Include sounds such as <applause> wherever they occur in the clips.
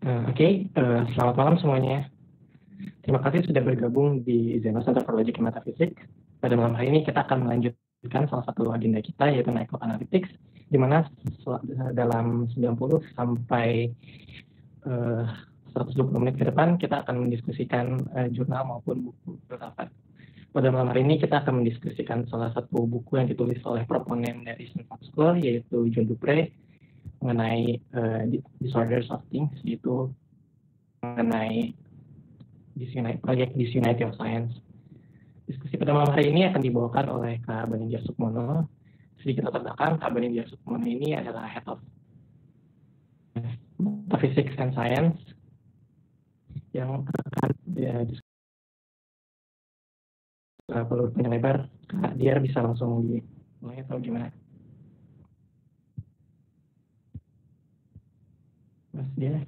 Uh, Oke, okay. uh, eh, selamat malam semuanya. Terima kasih sudah bergabung di Zeno Center for Logic and Metaphysics. Pada malam hari ini kita akan melanjutkan salah satu agenda kita yaitu Network Analytics, di mana dalam 90 sampai uh, 120 menit ke depan kita akan mendiskusikan uh, jurnal maupun buku filsafat. Pada malam hari ini kita akan mendiskusikan salah satu buku yang ditulis oleh proponen dari Stanford School yaitu John Dupre mengenai uh, disorders of things itu mengenai proyek Disunity of Science. Diskusi malam hari ini akan dibawakan oleh Kak Banindya Sukmono. Sedikit latar belakang, Kak Banindya Sukmono ini adalah Head of Physics and Science yang akan ya, perlu panjang lebar, Kak dia bisa langsung dimulai atau gimana? Mas dia.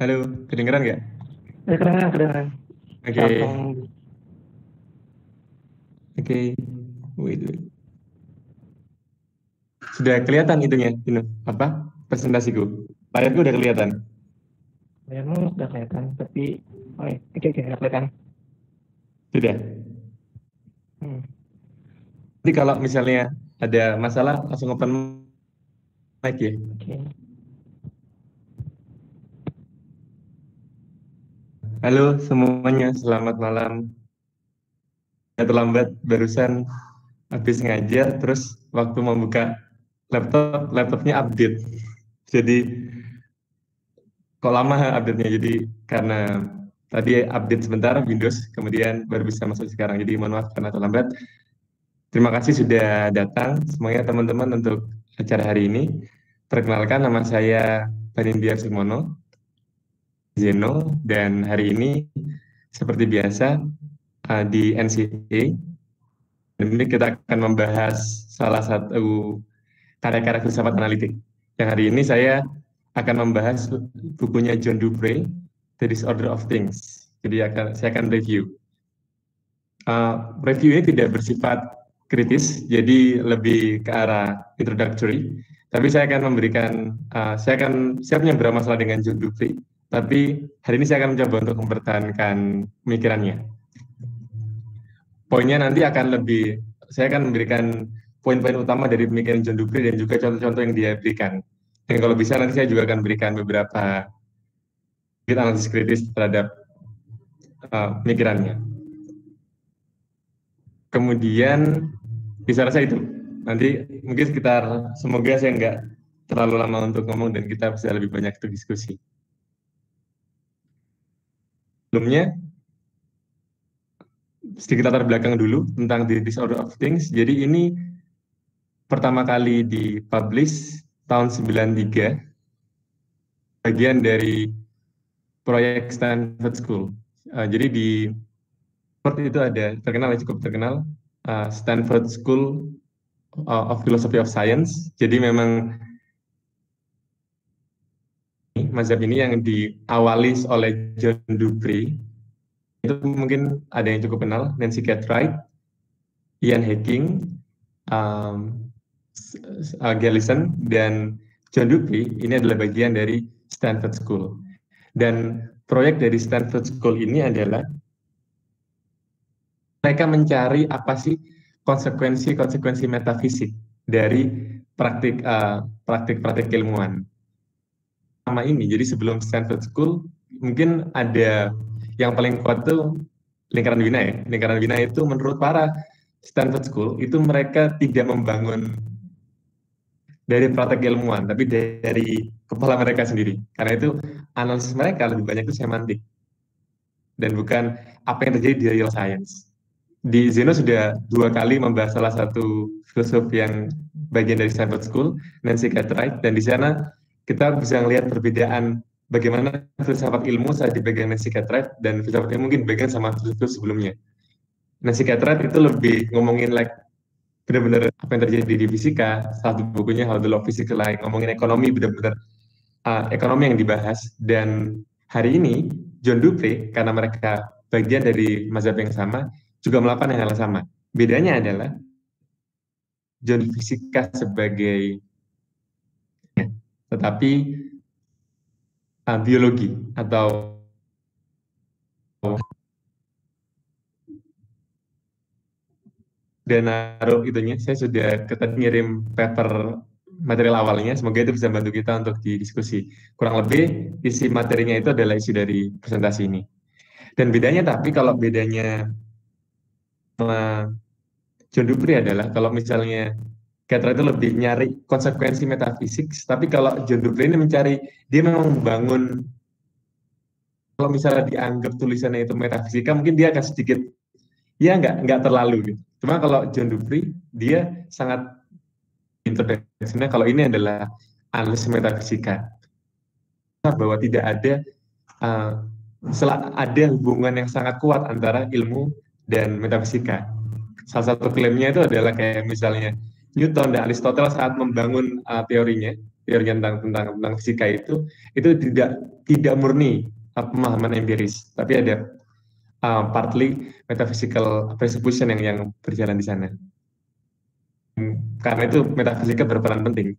Halo, kedengeran nggak? Eh, kedengeran, kedengeran. Oke. Okay. Oke. Okay. Wait, wait. Sudah kelihatan itunya, ini apa? Presentasiku. Layarku udah kelihatan. Layarmu sudah kelihatan, tapi oh, oke, okay, oke, okay, kelihatan. Sudah. Hmm. Jadi kalau misalnya ada masalah langsung open mic ya. Okay. Halo semuanya, selamat malam. Ya, terlambat barusan habis ngajar, terus waktu membuka laptop, laptopnya update. Jadi kok lama update-nya, jadi karena tadi update sebentar Windows, kemudian baru bisa masuk sekarang. Jadi mohon maaf karena terlambat. Terima kasih sudah datang semuanya teman-teman untuk acara hari ini. Perkenalkan nama saya Panindiar Simono, Zeno, dan hari ini seperti biasa uh, di NCA, ini kita akan membahas salah satu karya-karya filsafat analitik. Yang hari ini saya akan membahas bukunya John Dupre, The Disorder of Things. Jadi akan saya akan review. Uh, review ini tidak bersifat kritis, jadi lebih ke arah introductory. Tapi saya akan memberikan, uh, saya akan siap menyeberang masalah dengan John Dupre. Tapi hari ini saya akan mencoba untuk mempertahankan pemikirannya. Poinnya nanti akan lebih, saya akan memberikan poin-poin utama dari pemikiran John Dupre dan juga contoh-contoh yang dia berikan. Dan kalau bisa nanti saya juga akan berikan beberapa analisis kritis terhadap uh, pemikirannya. Kemudian bisa rasa itu. Nanti mungkin sekitar semoga saya nggak terlalu lama untuk ngomong dan kita bisa lebih banyak untuk diskusi. Sebelumnya sedikit latar belakang dulu tentang The Disorder of Things. Jadi ini pertama kali dipublish tahun 93 bagian dari proyek Stanford School. Uh, jadi di seperti itu ada terkenal cukup terkenal uh, Stanford School of Philosophy of Science. Jadi memang mazhab ini yang diawali oleh John Dupre itu mungkin ada yang cukup kenal Nancy Cartwright, Ian Hacking, um, Gallison dan John Dupre ini adalah bagian dari Stanford School. Dan proyek dari Stanford School ini adalah mereka mencari apa sih konsekuensi-konsekuensi metafisik dari praktik uh, praktik-praktik ilmuwan. Sama ini, jadi sebelum Stanford School mungkin ada yang paling kuat tuh lingkaran bina ya. Lingkaran bina itu menurut para Stanford School itu mereka tidak membangun dari praktek ilmuwan, tapi dari kepala mereka sendiri. Karena itu analisis mereka lebih banyak itu semantik dan bukan apa yang terjadi di real science. Di Zeno sudah dua kali membahas salah satu filsuf yang bagian dari Stanford School, Nancy Cartwright, dan di sana kita bisa melihat perbedaan bagaimana filsafat ilmu saat dipegang Nancy Cartwright dan filsafat ilmu mungkin bagian sama filsuf sebelumnya. Nancy Cartwright itu lebih ngomongin like benar-benar apa yang terjadi di fisika satu bukunya How the Law of Physics lain ngomongin ekonomi benar-benar uh, ekonomi yang dibahas. Dan hari ini John Dupre karena mereka bagian dari mazhab yang sama juga melakukan hal yang sama. Bedanya adalah John Fisika sebagai ya, tetapi uh, biologi atau dan naruh itunya saya sudah tadi ngirim paper material awalnya. Semoga itu bisa bantu kita untuk didiskusi. Kurang lebih isi materinya itu adalah isi dari presentasi ini. Dan bedanya tapi kalau bedanya sama John Dupri adalah kalau misalnya Gatra itu lebih nyari konsekuensi metafisik, tapi kalau John Dupri ini mencari dia memang membangun kalau misalnya dianggap tulisannya itu metafisika mungkin dia akan sedikit ya nggak nggak terlalu gitu. Cuma kalau John Dufry dia sangat intervensinya kalau ini adalah analisis metafisika bahwa tidak ada uh, ada hubungan yang sangat kuat antara ilmu dan metafisika. Salah satu klaimnya itu adalah kayak misalnya Newton dan Aristotle saat membangun uh, teorinya, teori tentang tentang tentang fisika itu itu tidak tidak murni uh, pemahaman empiris, tapi ada uh, partly metaphysical presupposition yang yang berjalan di sana. Hmm, karena itu metafisika berperan penting.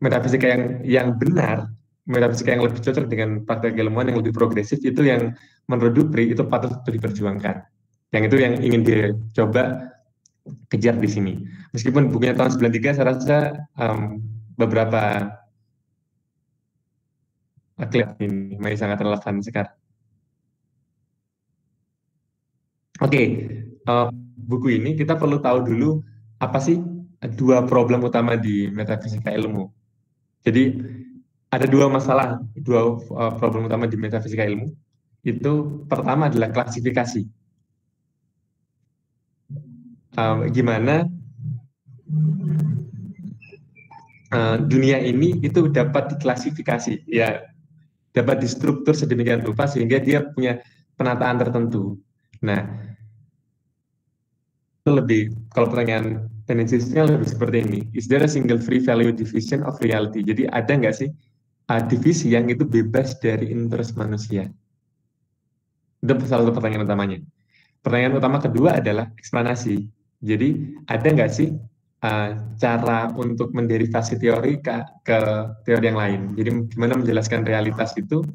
Metafisika yang yang benar, metafisika yang lebih cocok dengan praktek ilmuwan yang lebih progresif itu yang menurut Dupri itu patut diperjuangkan. Yang itu yang ingin dia coba kejar di sini. Meskipun bukunya tahun 93 saya rasa um, beberapa klip ini masih sangat relevan sekarang. Oke, okay. uh, buku ini kita perlu tahu dulu apa sih dua problem utama di metafisika ilmu. Jadi ada dua masalah, dua uh, problem utama di metafisika ilmu. Itu pertama adalah klasifikasi. Uh, gimana uh, dunia ini itu dapat diklasifikasi, ya dapat distruktur sedemikian rupa sehingga dia punya penataan tertentu. Nah, lebih kalau pertanyaan tendensinya lebih seperti ini. Is there a single free value division of reality? Jadi ada nggak sih uh, divisi yang itu bebas dari interest manusia? Itu salah satu pertanyaan utamanya. Pertanyaan utama kedua adalah eksplanasi. Jadi ada nggak sih uh, cara untuk menderivasi teori ke, ke teori yang lain? Jadi gimana menjelaskan realitas itu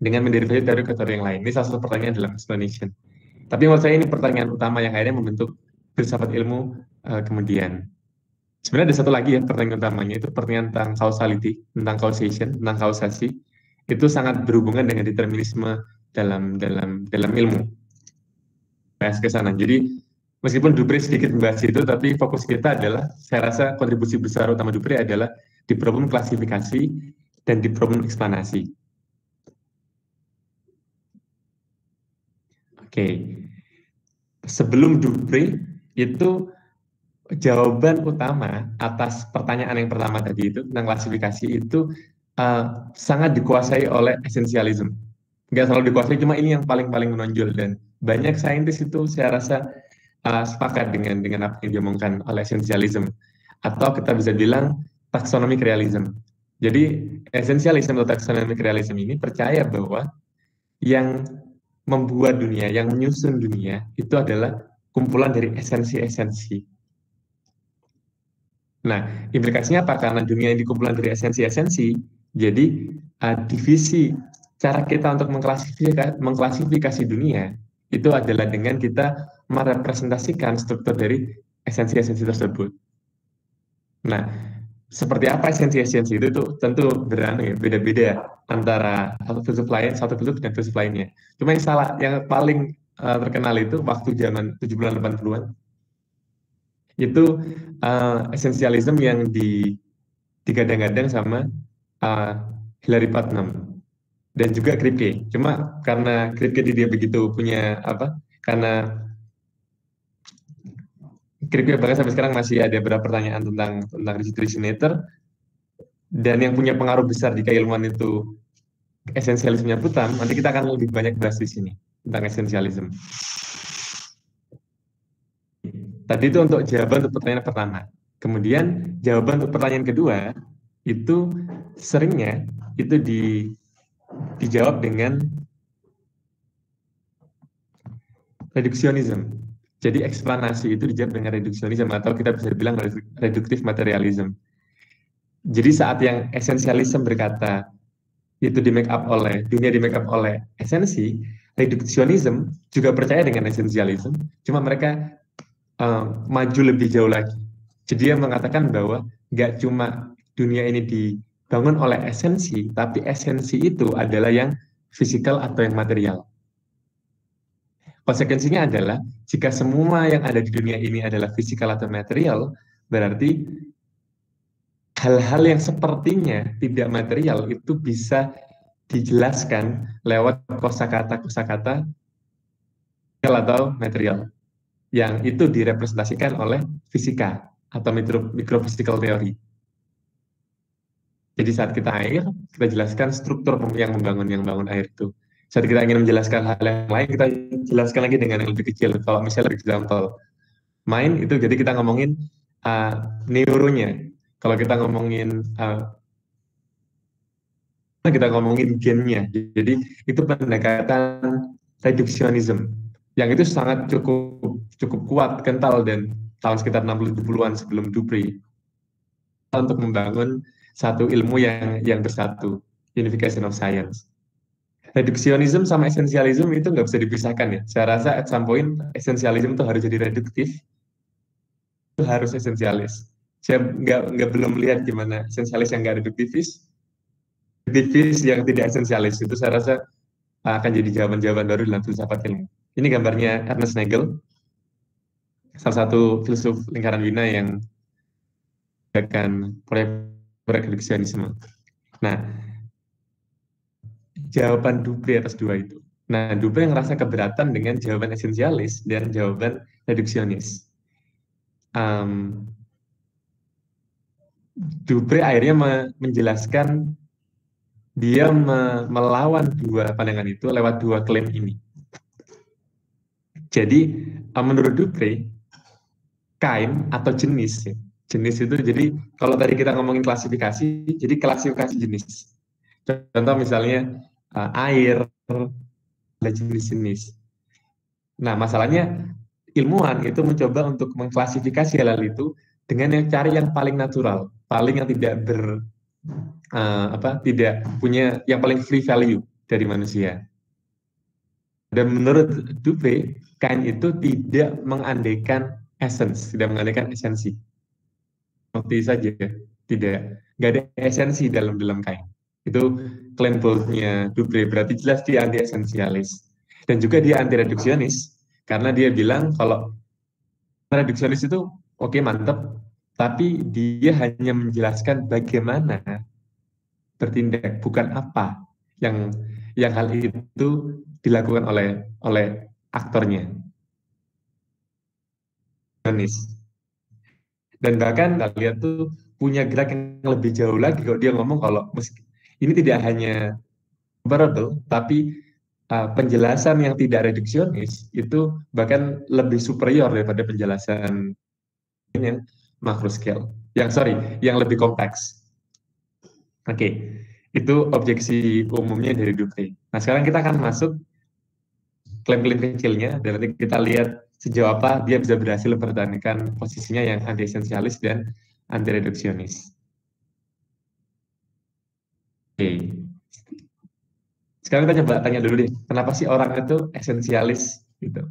dengan menderivasi teori ke teori yang lain? Ini salah satu pertanyaan dalam explanation. Tapi menurut saya ini pertanyaan utama yang akhirnya membentuk filsafat ilmu uh, kemudian. Sebenarnya ada satu lagi ya pertanyaan utamanya itu pertanyaan tentang causality, tentang causation, tentang kausasi. Itu sangat berhubungan dengan determinisme dalam dalam dalam ilmu. Bahas ke sana. Jadi meskipun Dupre sedikit membahas itu, tapi fokus kita adalah, saya rasa kontribusi besar utama Dupre adalah di problem klasifikasi dan di problem eksplanasi. Oke. Sebelum Dupre itu jawaban utama atas pertanyaan yang pertama tadi itu tentang klasifikasi itu uh, sangat dikuasai oleh esensialisme. Enggak selalu dikuasai, cuma ini yang paling-paling menonjol dan banyak saintis itu saya rasa uh, sepakat dengan dengan apa yang diomongkan oleh esensialisme atau kita bisa bilang taxonomic realism. Jadi esensialisme atau taxonomic realism ini percaya bahwa yang membuat dunia, yang menyusun dunia, itu adalah kumpulan dari esensi-esensi. Nah, implikasinya apa? Karena dunia ini kumpulan dari esensi-esensi, jadi uh, divisi cara kita untuk mengklasifikasi, mengklasifikasi dunia itu adalah dengan kita merepresentasikan struktur dari esensi-esensi tersebut. Nah, seperti apa esensi-esensi itu tuh tentu berani beda-beda antara satu filsuf lain, satu filsuf dan filsuf lainnya. Cuma yang salah, yang paling uh, terkenal itu waktu zaman 70-an 80-an. Itu uh, esensialisme yang di digadang-gadang sama uh, Hilary Putnam dan juga Kripke. Cuma karena Kripke dia begitu punya apa? Karena kira-kira bahkan sampai sekarang masih ada beberapa pertanyaan tentang tentang restitutionator dan yang punya pengaruh besar di keilmuan itu esensialismenya Putam, nanti kita akan lebih banyak bahas di sini tentang esensialisme. Tadi itu untuk jawaban untuk pertanyaan pertama. Kemudian jawaban untuk pertanyaan kedua itu seringnya itu di, dijawab dengan reduksionisme Jadi eksplanasi itu dijawab dengan reduksionisme atau kita bisa bilang reduktif materialism. Jadi saat yang esensialisme berkata itu di make up oleh dunia di make up oleh esensi, reduksionisme juga percaya dengan esensialisme, cuma mereka uh, maju lebih jauh lagi. Jadi dia mengatakan bahwa nggak cuma dunia ini dibangun oleh esensi, tapi esensi itu adalah yang fisikal atau yang material. Konsekuensinya adalah jika semua yang ada di dunia ini adalah fisikal atau material, berarti hal-hal yang sepertinya tidak material itu bisa dijelaskan lewat kosakata-kosakata atau material yang itu direpresentasikan oleh fisika atau mikro, mikrophysical theory. Jadi saat kita air, kita jelaskan struktur yang membangun yang membangun air itu saat kita ingin menjelaskan hal yang lain, kita jelaskan lagi dengan yang lebih kecil. Kalau misalnya example, main itu jadi kita ngomongin uh, neuronya. Kalau kita ngomongin uh, kita ngomongin gennya. Jadi itu pendekatan reduksionisme yang itu sangat cukup cukup kuat, kental dan tahun sekitar 60-70-an sebelum Dupre untuk membangun satu ilmu yang yang bersatu, unification of science reduksionisme sama esensialisme itu nggak bisa dipisahkan ya. Saya rasa at some point esensialisme itu harus jadi reduktif, itu harus esensialis. Saya nggak nggak belum melihat gimana esensialis yang nggak reduktivis, reduktivis yang tidak esensialis itu saya rasa akan jadi jawaban-jawaban baru dalam filsafat ilmu. Ini gambarnya Ernest Nagel, salah satu filsuf lingkaran Wina yang akan proyek reduksionisme. Nah, jawaban Dubre atas dua itu. Nah, Dubre ngerasa keberatan dengan jawaban esensialis dan jawaban reduksionis. Um, Dubre akhirnya me menjelaskan dia me melawan dua pandangan itu lewat dua klaim ini. Jadi, um, menurut Dubre, kain atau jenis, ya, jenis itu jadi kalau tadi kita ngomongin klasifikasi, jadi klasifikasi jenis. Contoh misalnya uh, air, dan jenis-jenis. Nah, masalahnya ilmuwan itu mencoba untuk mengklasifikasi hal-hal itu dengan yang cari yang paling natural, paling yang tidak ber uh, apa tidak punya yang paling free value dari manusia. Dan menurut Dupe, kain itu tidak mengandaikan essence, tidak mengandaikan esensi. Seperti saja, tidak, nggak ada esensi dalam dalam kain. Itu klaim boldnya Dubre, berarti jelas dia anti esensialis. Dan juga dia anti reduksionis, karena dia bilang kalau reduksionis itu oke okay, mantep, tapi dia hanya menjelaskan bagaimana bertindak, bukan apa yang yang hal itu dilakukan oleh oleh aktornya. Dan bahkan kalian tuh punya gerak yang lebih jauh lagi kalau dia ngomong kalau ini tidak hanya comparable, tapi uh, penjelasan yang tidak reduksionis itu bahkan lebih superior daripada penjelasan yang makro scale. Yang sorry, yang lebih kompleks. Oke, itu objeksi umumnya dari Dupre. Nah sekarang kita akan masuk klaim-klaim kecilnya dan nanti kita lihat sejauh apa dia bisa berhasil mempertahankan posisinya yang anti esensialis dan anti reduksionis. Oke. Sekarang kita coba tanya dulu deh, kenapa sih orang itu esensialis gitu?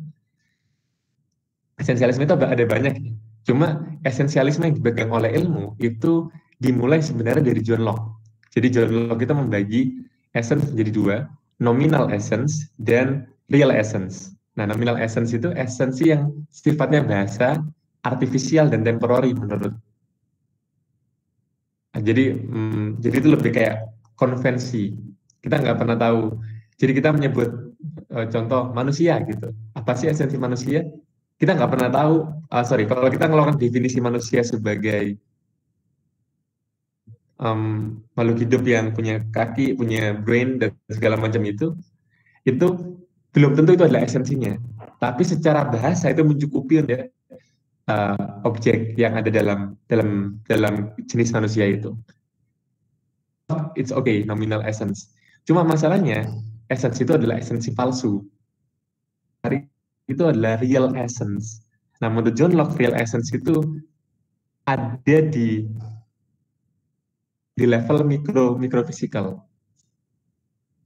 Esensialisme itu ada banyak. Cuma esensialisme yang dipegang oleh ilmu itu dimulai sebenarnya dari John Locke. Jadi Locke kita membagi essence menjadi dua, nominal essence dan real essence. Nah, nominal essence itu esensi yang sifatnya bahasa, artifisial dan temporary menurut. Nah, jadi, hmm, jadi itu lebih kayak konvensi. Kita nggak pernah tahu. Jadi kita menyebut uh, contoh manusia gitu. Apa sih esensi manusia? Kita nggak pernah tahu. Uh, sorry, kalau kita ngeluarkan definisi manusia sebagai um, makhluk hidup yang punya kaki, punya brain dan segala macam itu, itu belum tentu itu adalah esensinya. Tapi secara bahasa itu mencukupi ya uh, objek yang ada dalam dalam dalam jenis manusia itu it's okay nominal essence. Cuma masalahnya essence itu adalah esensi palsu. itu adalah real essence. Nah, menurut John Locke, real essence itu ada di di level mikro mikrofisikal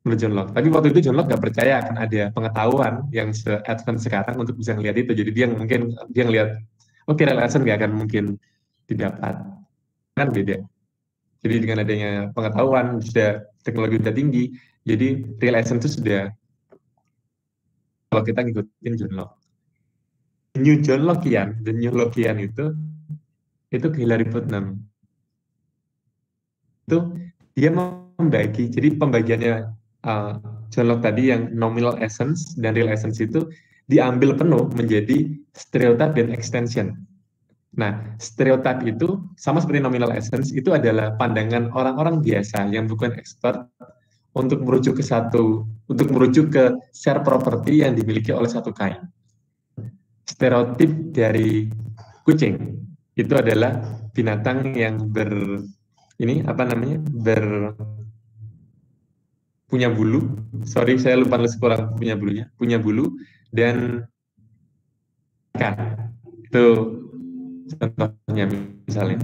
menurut John Locke. Tapi waktu itu John Locke nggak percaya akan ada pengetahuan yang se-advance sekarang untuk bisa melihat itu. Jadi dia mungkin dia ngelihat, oke okay, relation nggak akan mungkin didapat. Kan beda. Jadi dengan adanya pengetahuan, sudah teknologi sudah tinggi, jadi essence itu sudah kalau kita ngikutin John Locke. New John Lockean, the New Lockean itu itu Hillary Putnam. Itu dia membagi, jadi pembagiannya uh, John Locke tadi yang nominal essence dan real essence itu diambil penuh menjadi stereotype dan extension. Nah, stereotip itu sama seperti nominal essence itu adalah pandangan orang-orang biasa yang bukan expert untuk merujuk ke satu untuk merujuk ke share property yang dimiliki oleh satu kain. Stereotip dari kucing itu adalah binatang yang ber ini apa namanya ber punya bulu. Sorry, saya lupa kurang punya bulunya. Punya bulu dan ikan. Itu contohnya misalnya.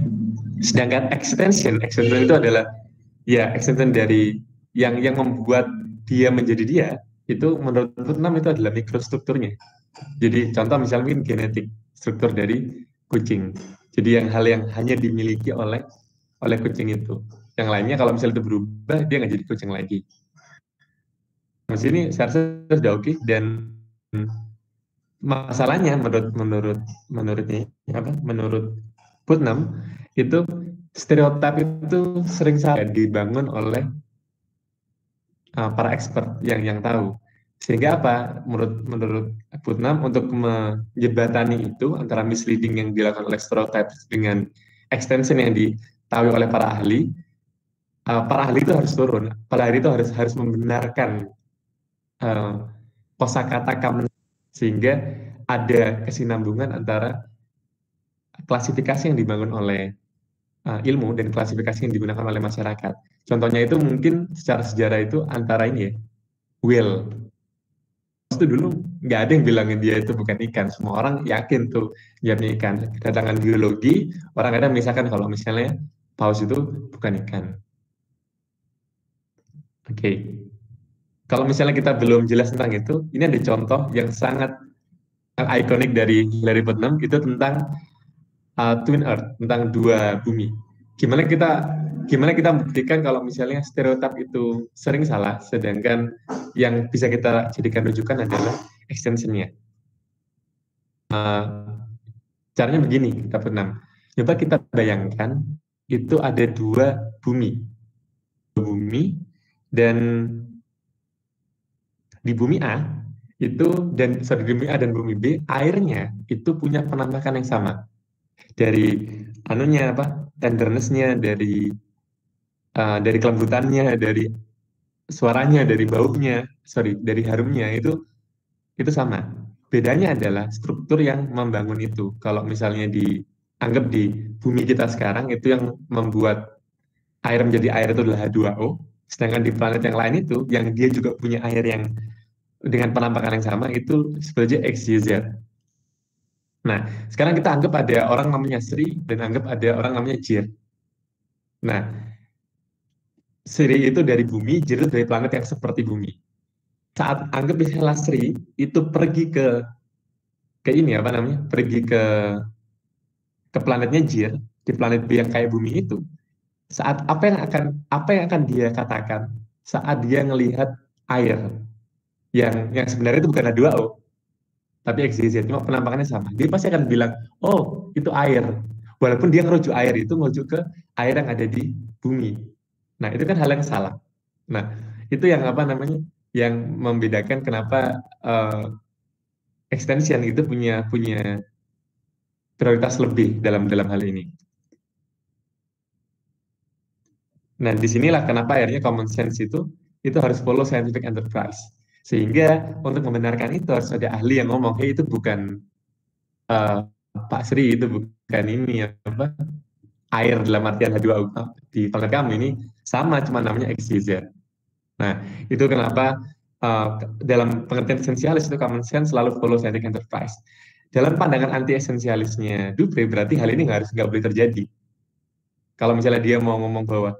Sedangkan extension, extension itu adalah ya extension dari yang yang membuat dia menjadi dia itu menurut Putnam itu adalah mikrostrukturnya. Jadi contoh misalnya genetik struktur dari kucing. Jadi yang hal yang hanya dimiliki oleh oleh kucing itu. Yang lainnya kalau misalnya itu berubah dia nggak jadi kucing lagi. Mas ini saya rasa sudah oke dan masalahnya menurut menurut menurutnya apa menurut Putnam itu stereotip itu sering salah dibangun oleh uh, para expert yang yang tahu sehingga apa menurut menurut Putnam untuk menjebatani itu antara misleading yang dilakukan oleh stereotip dengan extension yang ditahui oleh para ahli uh, para ahli itu harus turun para ahli itu harus harus membenarkan uh, kosakata sehingga ada kesinambungan antara klasifikasi yang dibangun oleh uh, ilmu dan klasifikasi yang digunakan oleh masyarakat. Contohnya itu mungkin secara sejarah itu antara ini ya, whale. Itu dulu nggak ada yang bilangin dia itu bukan ikan. Semua orang yakin tuh dia ikan. Kedatangan biologi, orang kadang misalkan kalau misalnya paus itu bukan ikan. Oke. Okay. Kalau misalnya kita belum jelas tentang itu, ini ada contoh yang sangat ikonik dari Larry Putnam itu tentang uh, twin earth, tentang dua bumi. Gimana kita gimana kita membuktikan kalau misalnya stereotip itu sering salah, sedangkan yang bisa kita jadikan rujukan adalah extensionnya. Uh, caranya begini, kata Putnam. Coba kita bayangkan itu ada dua bumi, bumi dan di bumi A itu dan sorry di bumi A dan bumi B airnya itu punya penampakan yang sama. Dari anunya apa? Tendernessnya dari uh, dari kelembutannya dari suaranya dari baunya sorry dari harumnya itu itu sama. Bedanya adalah struktur yang membangun itu. Kalau misalnya dianggap di bumi kita sekarang itu yang membuat air menjadi air itu adalah H2O sedangkan di planet yang lain itu yang dia juga punya air yang dengan penampakan yang sama itu sebenarnya XYZ. Nah, sekarang kita anggap ada orang namanya Sri dan anggap ada orang namanya Jir. Nah, Sri itu dari bumi, Jir itu dari planet yang seperti bumi. Saat anggap misalnya Sri itu pergi ke ke ini apa namanya? Pergi ke ke planetnya Jir di planet yang kayak bumi itu. Saat apa yang akan apa yang akan dia katakan saat dia melihat air yang yang sebenarnya itu bukan H2O tapi XYZ cuma penampakannya sama. Dia pasti akan bilang oh itu air. Walaupun dia ngerujuk air itu ngerujuk ke air yang ada di bumi. Nah itu kan hal yang salah. Nah itu yang apa namanya yang membedakan kenapa uh, extension itu punya punya prioritas lebih dalam dalam hal ini. Nah, di sinilah kenapa akhirnya common sense itu itu harus follow scientific enterprise. Sehingga untuk membenarkan itu harus ada ahli yang ngomong, hey itu bukan uh, Pak Sri, itu bukan ini apa air dalam artian H2O di planet kamu ini sama, cuma namanya XYZ. Nah, itu kenapa uh, dalam pengertian esensialis itu common sense selalu follow scientific enterprise. Dalam pandangan anti esensialisnya Dubre berarti hal ini nggak harus nggak boleh terjadi. Kalau misalnya dia mau ngomong bahwa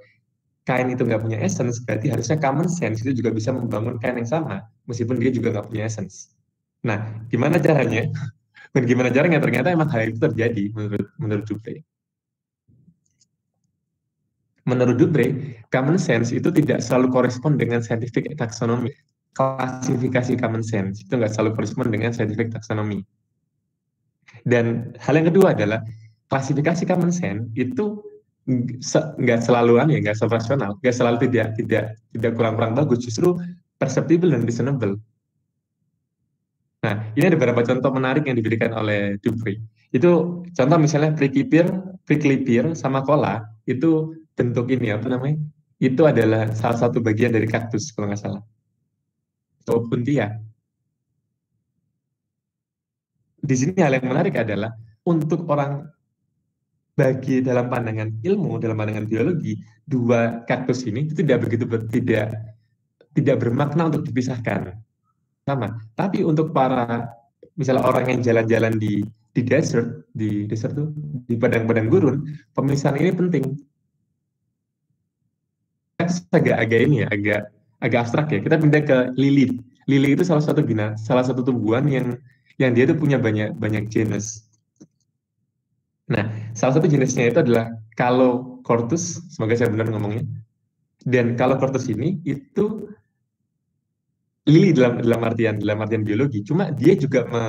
kain itu nggak punya essence, berarti harusnya common sense itu juga bisa membangun kain yang sama, meskipun dia juga nggak punya essence. Nah, gimana caranya? <laughs> Dan gimana caranya? Ternyata emang hal itu terjadi menurut menurut Dubre. Menurut Dubre, common sense itu tidak selalu korespon dengan scientific taxonomy. Klasifikasi common sense itu nggak selalu korespon dengan scientific taxonomy. Dan hal yang kedua adalah klasifikasi common sense itu nggak selalu ya nggak selalu rasional, nggak selalu tidak tidak tidak kurang-kurang bagus, justru perceptible dan reasonable. Nah, ini ada beberapa contoh menarik yang diberikan oleh Dupri. Itu contoh misalnya prickly pear sama cola itu bentuk ini apa namanya? Itu adalah salah satu bagian dari kaktus kalau nggak salah. Atau puntia. Di sini hal yang menarik adalah untuk orang bagi dalam pandangan ilmu, dalam pandangan biologi, dua kaktus ini itu tidak begitu tidak tidak bermakna untuk dipisahkan sama. Tapi untuk para misalnya orang yang jalan-jalan di di desert, di desert tuh di padang-padang gurun, pemisahan ini penting agak-agak ini ya, agak agak abstrak ya. Kita pindah ke lili. Lili itu salah satu bina, salah satu tumbuhan yang yang dia itu punya banyak banyak jenis. Nah, salah satu jenisnya itu adalah kalau cortus, semoga saya benar ngomongnya. Dan kalau cortus ini itu lili dalam dalam artian dalam artian biologi. Cuma dia juga me,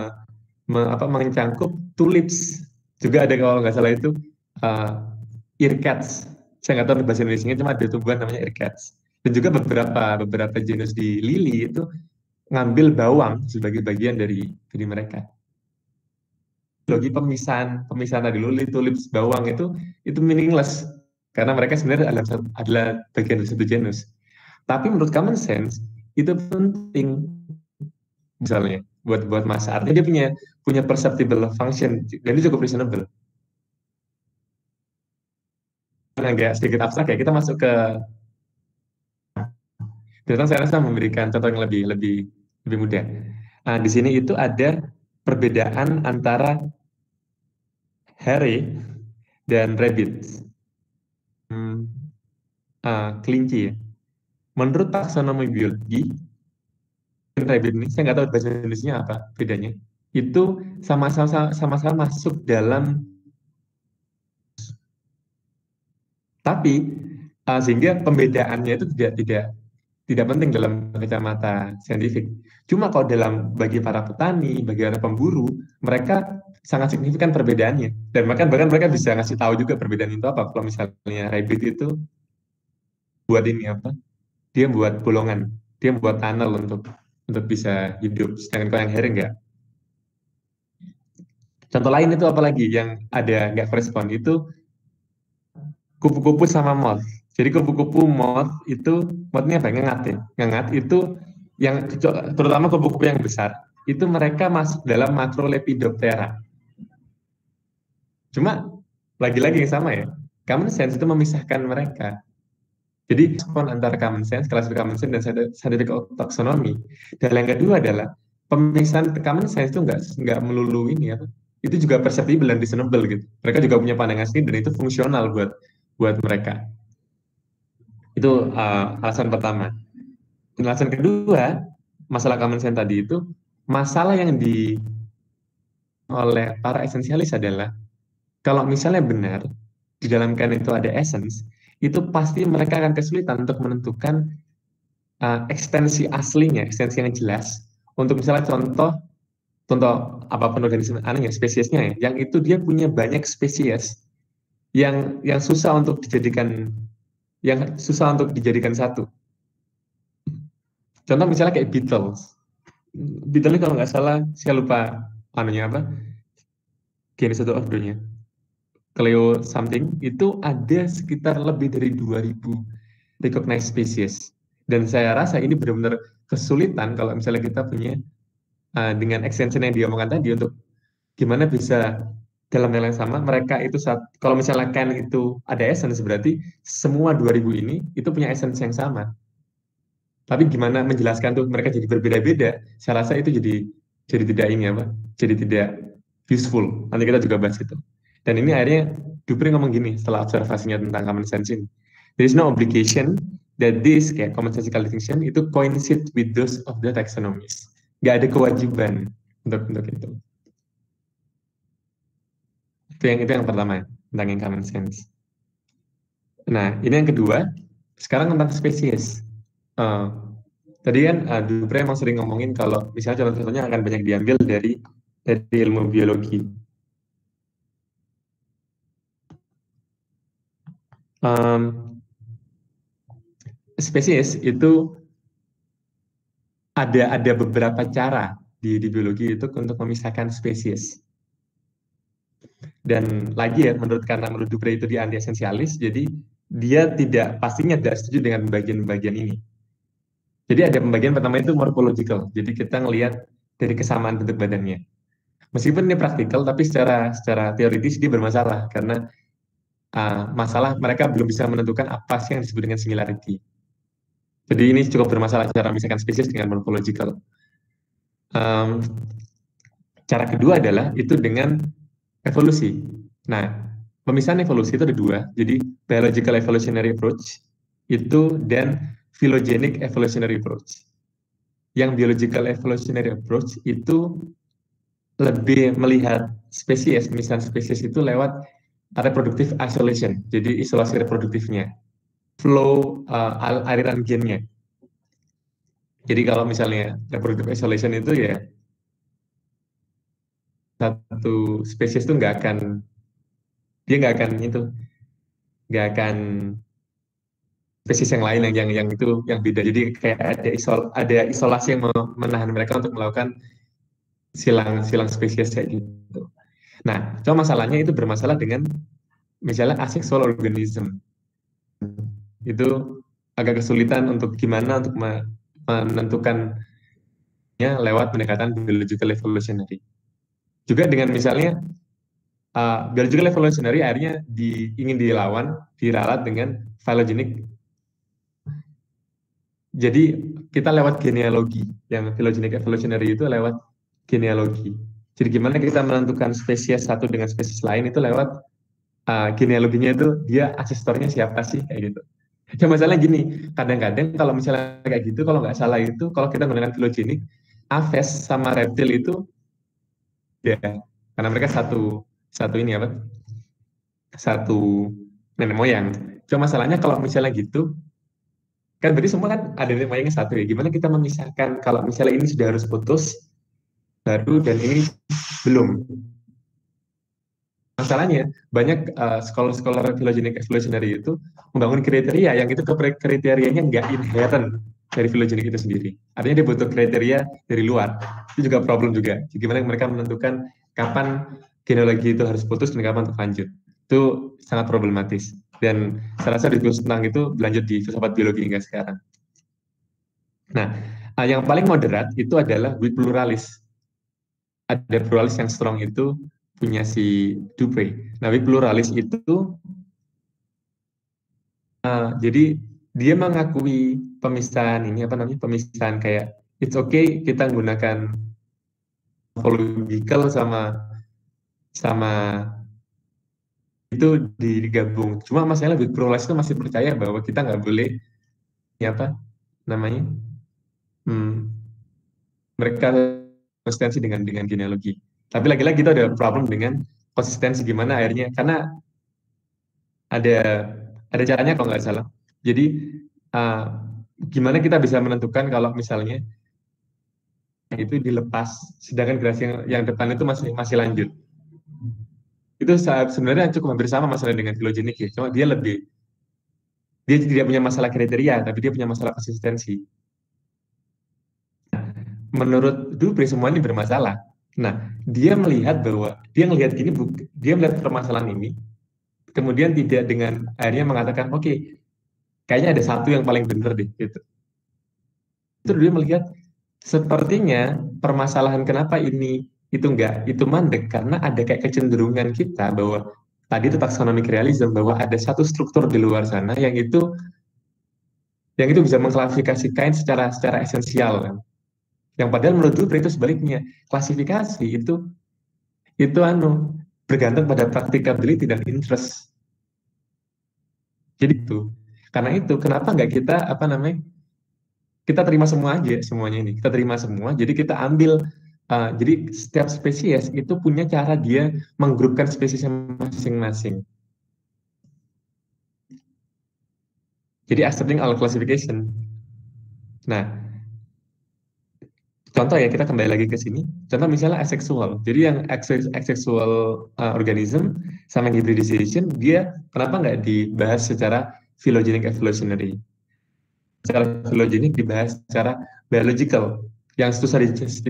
me, apa, mencangkup tulips. Juga ada kalau nggak salah itu uh, earcats saya nggak tahu bahasa Indonesia cuma ada tumbuhan namanya earcats dan juga beberapa beberapa jenis di lili itu ngambil bawang sebagai bagian dari dari mereka. Logi pemisahan pemisahan tadi lili tulips bawang itu itu meaningless. Karena mereka sebenarnya adalah, adalah bagian dari satu genus. Tapi menurut common sense itu penting misalnya buat buat masa. Artinya dia punya punya perceptible function dan itu cukup reasonable. Agak sedikit abstrak ya, kita masuk ke Tentang saya rasa memberikan contoh yang lebih lebih lebih mudah. Nah, di sini itu ada perbedaan antara hare dan rabbit. Hmm, uh, kelinci ya. Menurut taksonomi biologi, rabbit ini saya nggak tahu bahasa Indonesia apa bedanya. Itu sama-sama sama-sama masuk dalam Tapi uh, sehingga pembedaannya itu tidak tidak tidak penting dalam kacamata saintifik. Cuma kalau dalam bagi para petani, bagi para pemburu, mereka sangat signifikan perbedaannya. Dan bahkan bahkan mereka bisa ngasih tahu juga perbedaan itu apa. Kalau misalnya rabbit itu buat ini apa? Dia buat bolongan, dia buat tunnel untuk untuk bisa hidup. Sedangkan kalau yang herring enggak. Contoh lain itu apalagi yang ada nggak korespon itu kupu-kupu sama moth. Jadi kupu-kupu moth itu mothnya apa? Ngengat ya. Ngengat itu yang terutama kupu-kupu yang besar itu mereka masuk dalam makrolepidoptera. Cuma lagi-lagi yang sama ya. Common sense itu memisahkan mereka. Jadi respon antara common sense, kelas common sense dan scientific taxonomy. Dan yang kedua adalah pemisahan common sense itu nggak nggak melulu ini ya. Itu juga perceptible dan reasonable gitu. Mereka juga punya pandangan sendiri dan itu fungsional buat buat mereka. Itu uh, alasan pertama. Alasan kedua, masalah common sense tadi itu, masalah yang di oleh para esensialis adalah kalau misalnya benar di dalam kain itu ada essence, itu pasti mereka akan kesulitan untuk menentukan uh, ekstensi aslinya, ekstensi yang jelas. Untuk misalnya contoh contoh apa pun organisme aneh ya spesiesnya ya, yang itu dia punya banyak spesies yang yang susah untuk dijadikan yang susah untuk dijadikan satu. Contoh misalnya kayak Beatles. Beatles kalau nggak salah, saya lupa anunya apa, genus satu ordonya. Cleo something itu ada sekitar lebih dari 2000 recognized species. Dan saya rasa ini benar-benar kesulitan kalau misalnya kita punya uh, dengan extension yang diomongkan tadi untuk gimana bisa dalam hal yang sama mereka itu saat kalau misalnya Ken itu ada essence berarti semua 2000 ini itu punya essence yang sama Tapi gimana menjelaskan tuh mereka jadi berbeda-beda? Saya rasa itu jadi jadi tidak ini apa? Jadi tidak useful. Nanti kita juga bahas itu. Dan ini akhirnya Dupre ngomong gini setelah observasinya tentang common sense ini. There is no obligation that this kayak commonsensical distinction itu coincide with those of the taxonomies. Gak ada kewajiban untuk untuk itu. Itu yang itu yang pertama tentang yang common sense. Nah ini yang kedua. Sekarang tentang spesies. Uh, tadi kan uh, Dupre emang sering ngomongin kalau misalnya contoh-contohnya akan banyak diambil dari dari ilmu biologi. Um, spesies itu ada ada beberapa cara di, di biologi itu untuk memisahkan spesies. Dan lagi ya, menurut karena menurut Dupre itu di anti esensialis, jadi dia tidak pastinya tidak setuju dengan bagian-bagian ini. Jadi ada pembagian pertama itu morphological. Jadi kita ngelihat dari kesamaan bentuk badannya. Meskipun ini praktikal, tapi secara secara teoritis dia bermasalah karena uh, masalah mereka belum bisa menentukan apa sih yang disebut dengan similarity. Jadi ini cukup bermasalah cara memisahkan spesies dengan morphological. Um, cara kedua adalah itu dengan evolusi. Nah, pemisahan evolusi itu ada dua. Jadi biological evolutionary approach itu dan phylogenetic evolutionary approach. Yang biological evolutionary approach itu lebih melihat spesies, misalnya spesies itu lewat reproductive isolation, jadi isolasi reproduktifnya flow uh, aliran gennya. Jadi kalau misalnya reproductive isolation itu ya satu spesies itu nggak akan dia nggak akan itu nggak akan spesies yang lain yang yang yang itu yang beda. Jadi kayak ada isol ada isolasi yang menahan mereka untuk melakukan silang silang spesies kayak gitu. Nah, cuma masalahnya itu bermasalah dengan misalnya asexual organism itu agak kesulitan untuk gimana untuk menentukannya lewat pendekatan biological evolutionary. Juga dengan misalnya uh, biological evolutionary akhirnya di, ingin dilawan, diralat dengan phylogenetic. Jadi kita lewat genealogi, yang phylogenetic evolutionary itu lewat genealogi. Jadi gimana kita menentukan spesies satu dengan spesies lain itu lewat uh, genealoginya itu dia asestornya siapa sih kayak gitu. Ya masalah gini, kadang-kadang kalau misalnya kayak gitu, kalau nggak salah itu, kalau kita menggunakan filogenik, aves sama reptil itu ya karena mereka satu satu ini apa satu nenek moyang. Cuma masalahnya kalau misalnya gitu, kan berarti semua kan ada nenek moyangnya satu ya. Gimana kita memisahkan kalau misalnya ini sudah harus putus baru dan ini belum masalahnya banyak uh, scholar-scholar evolutionary itu membangun kriteria yang itu kriterianya nggak inherent dari phylogenetic itu sendiri. Artinya dia butuh kriteria dari luar. Itu juga problem juga. Gimana mereka menentukan kapan genealogi itu harus putus dan kapan untuk lanjut. Itu sangat problematis. Dan saya rasa diskusi tentang itu berlanjut di filsafat biologi hingga sekarang. Nah, uh, yang paling moderat itu adalah pluralis. Ada pluralis yang strong itu punya si Dupre. Nah, pluralis itu uh, jadi dia mengakui pemisahan ini apa namanya pemisahan kayak it's okay kita menggunakan logical sama sama itu digabung. Cuma masalah with pluralis itu masih percaya bahwa kita nggak boleh ya apa namanya hmm, mereka konsistensi dengan dengan genealogi. Tapi lagi-lagi kita ada problem dengan konsistensi gimana akhirnya karena ada ada caranya kalau nggak salah. Jadi uh, gimana kita bisa menentukan kalau misalnya itu dilepas, sedangkan generasi yang, yang depan itu masih masih lanjut. Itu sebenarnya cukup hampir sama masalah dengan filogenik ya, cuma dia lebih dia tidak punya masalah kriteria, tapi dia punya masalah konsistensi. Menurut Dubre semua ini bermasalah Nah, dia melihat bahwa dia melihat gini, dia melihat permasalahan ini, kemudian tidak dengan akhirnya mengatakan, oke, okay, kayaknya ada satu yang paling benar deh, gitu. Itu dia melihat sepertinya permasalahan kenapa ini itu enggak itu mandek karena ada kayak kecenderungan kita bahwa tadi itu taksonomik realism bahwa ada satu struktur di luar sana yang itu yang itu bisa mengklasifikasi kain secara secara esensial kan. Yang padahal menurut Dubre itu sebaliknya klasifikasi itu itu anu bergantung pada practicability dan interest. Jadi itu karena itu kenapa nggak kita apa namanya kita terima semua aja semuanya ini kita terima semua jadi kita ambil uh, jadi setiap spesies itu punya cara dia menggrupkan spesiesnya masing-masing. Jadi accepting all classification. Nah, contoh ya kita kembali lagi ke sini. Contoh misalnya asexual. Jadi yang asexual uh, organism sama hybridization dia kenapa nggak dibahas secara phylogenetic evolutionary? Secara phylogenetic dibahas secara biological. Yang susah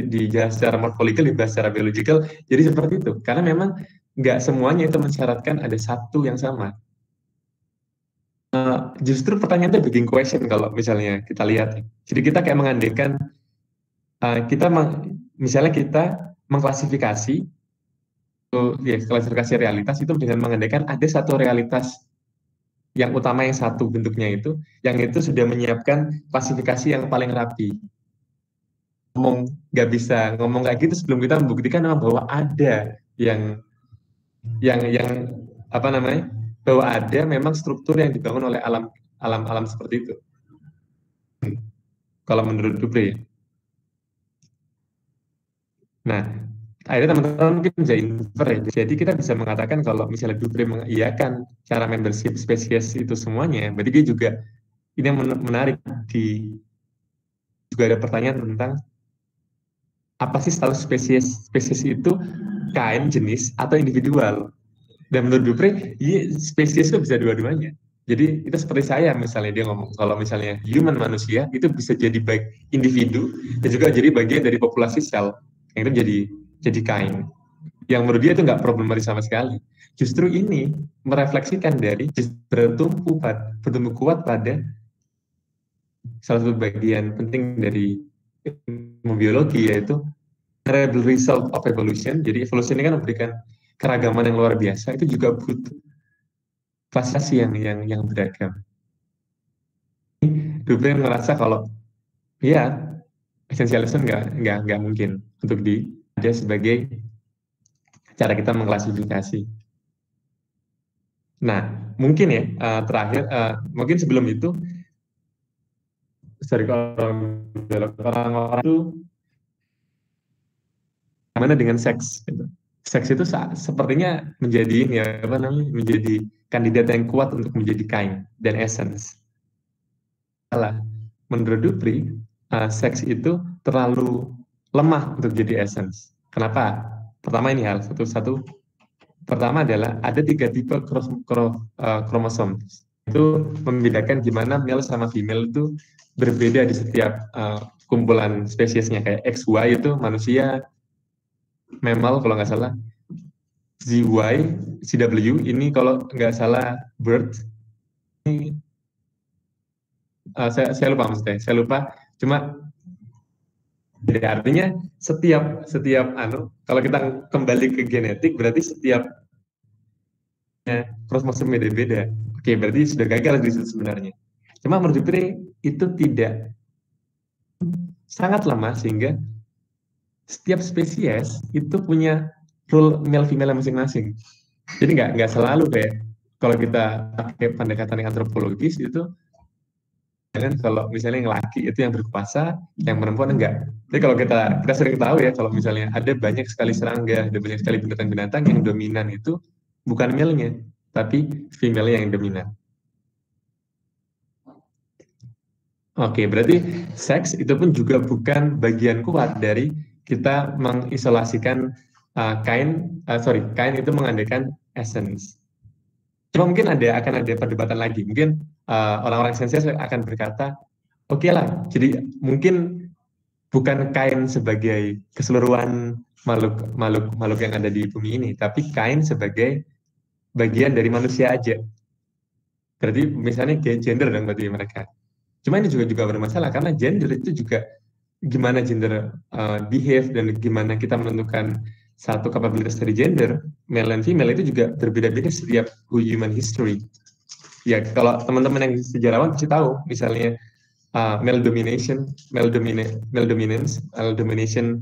dijahas secara morphological dibahas secara biological. Jadi seperti itu. Karena memang nggak semuanya itu mensyaratkan ada satu yang sama Uh, justru pertanyaan itu bikin question kalau misalnya kita lihat. Jadi kita kayak mengandaikan uh, kita meng, misalnya kita mengklasifikasi uh, ya klasifikasi realitas itu dengan mengandaikan ada satu realitas yang utama yang satu bentuknya itu, yang itu sudah menyiapkan klasifikasi yang paling rapi. Ngomong nggak bisa ngomong kayak gitu sebelum kita membuktikan bahwa ada yang yang yang apa namanya bahwa ada memang struktur yang dibangun oleh alam alam alam seperti itu. Kalau menurut Dupre. Nah, akhirnya teman-teman mungkin bisa infer ya. Jadi kita bisa mengatakan kalau misalnya Dupre mengiyakan cara membership spesies itu semuanya, berarti dia juga ini yang menarik di juga ada pertanyaan tentang apa sih status spesies spesies itu kain jenis atau individual dan menurut Dupre, iya, spesies itu bisa dua-duanya. Jadi itu seperti saya misalnya dia ngomong kalau misalnya human manusia itu bisa jadi baik individu dan juga jadi bagian dari populasi sel yang itu jadi jadi kain. Yang menurut dia itu nggak problematis sama sekali. Justru ini merefleksikan dari bertumpu pada bertumpu kuat pada salah satu bagian penting dari ilmu biologi yaitu variable result of evolution. Jadi evolusi ini kan memberikan keragaman yang luar biasa itu juga butuh fasilitas yang yang yang beragam. Dubre merasa kalau ya esensialisme nggak nggak nggak mungkin untuk di sebagai cara kita mengklasifikasi. Nah, mungkin ya uh, terakhir uh, mungkin sebelum itu sorry orang-orang itu mana dengan seks gitu seks itu sepertinya menjadi ini ya apa namanya menjadi kandidat yang kuat untuk menjadi kain dan essence. Salah. Menurut Dupri, uh, seks itu terlalu lemah untuk jadi essence. Kenapa? Pertama ini hal satu satu. Pertama adalah ada tiga tipe kros, kros, uh, kromosom. Itu membedakan gimana male sama female itu berbeda di setiap uh, kumpulan spesiesnya kayak XY itu manusia, Memal kalau nggak salah ZY CW ini kalau nggak salah bird ini uh, saya saya lupa maksudnya saya lupa cuma jadi artinya setiap setiap anu kalau kita kembali ke genetik berarti setiap ya, kromosom beda-beda oke berarti sudah gagal di situ sebenarnya cuma menurut Jupiter itu tidak sangat lama sehingga setiap spesies itu punya role male female masing-masing. Jadi nggak nggak selalu kayak kalau kita pakai pendekatan yang antropologis itu kan kalau misalnya yang laki itu yang berkuasa, yang perempuan enggak. Jadi kalau kita kita sering tahu ya kalau misalnya ada banyak sekali serangga, ada banyak sekali binatang-binatang yang dominan itu bukan male-nya, tapi female yang dominan. Oke, berarti seks itu pun juga bukan bagian kuat dari kita mengisolasikan uh, kain, uh, sorry, kain itu mengandalkan essence. Cuma mungkin ada akan ada perdebatan lagi. Mungkin uh, orang-orang sensitif akan berkata, oke okay lah, jadi mungkin bukan kain sebagai keseluruhan makhluk makhluk makhluk yang ada di bumi ini, tapi kain sebagai bagian dari manusia aja. Berarti misalnya gender dong berarti mereka. Cuma ini juga juga bermasalah karena gender itu juga gimana gender uh, behave dan gimana kita menentukan satu kapabilitas dari gender male dan female itu juga berbeda-beda setiap human history. Ya kalau teman-teman yang sejarawan pasti tahu misalnya uh, male domination, male, domina, male dominance, male domination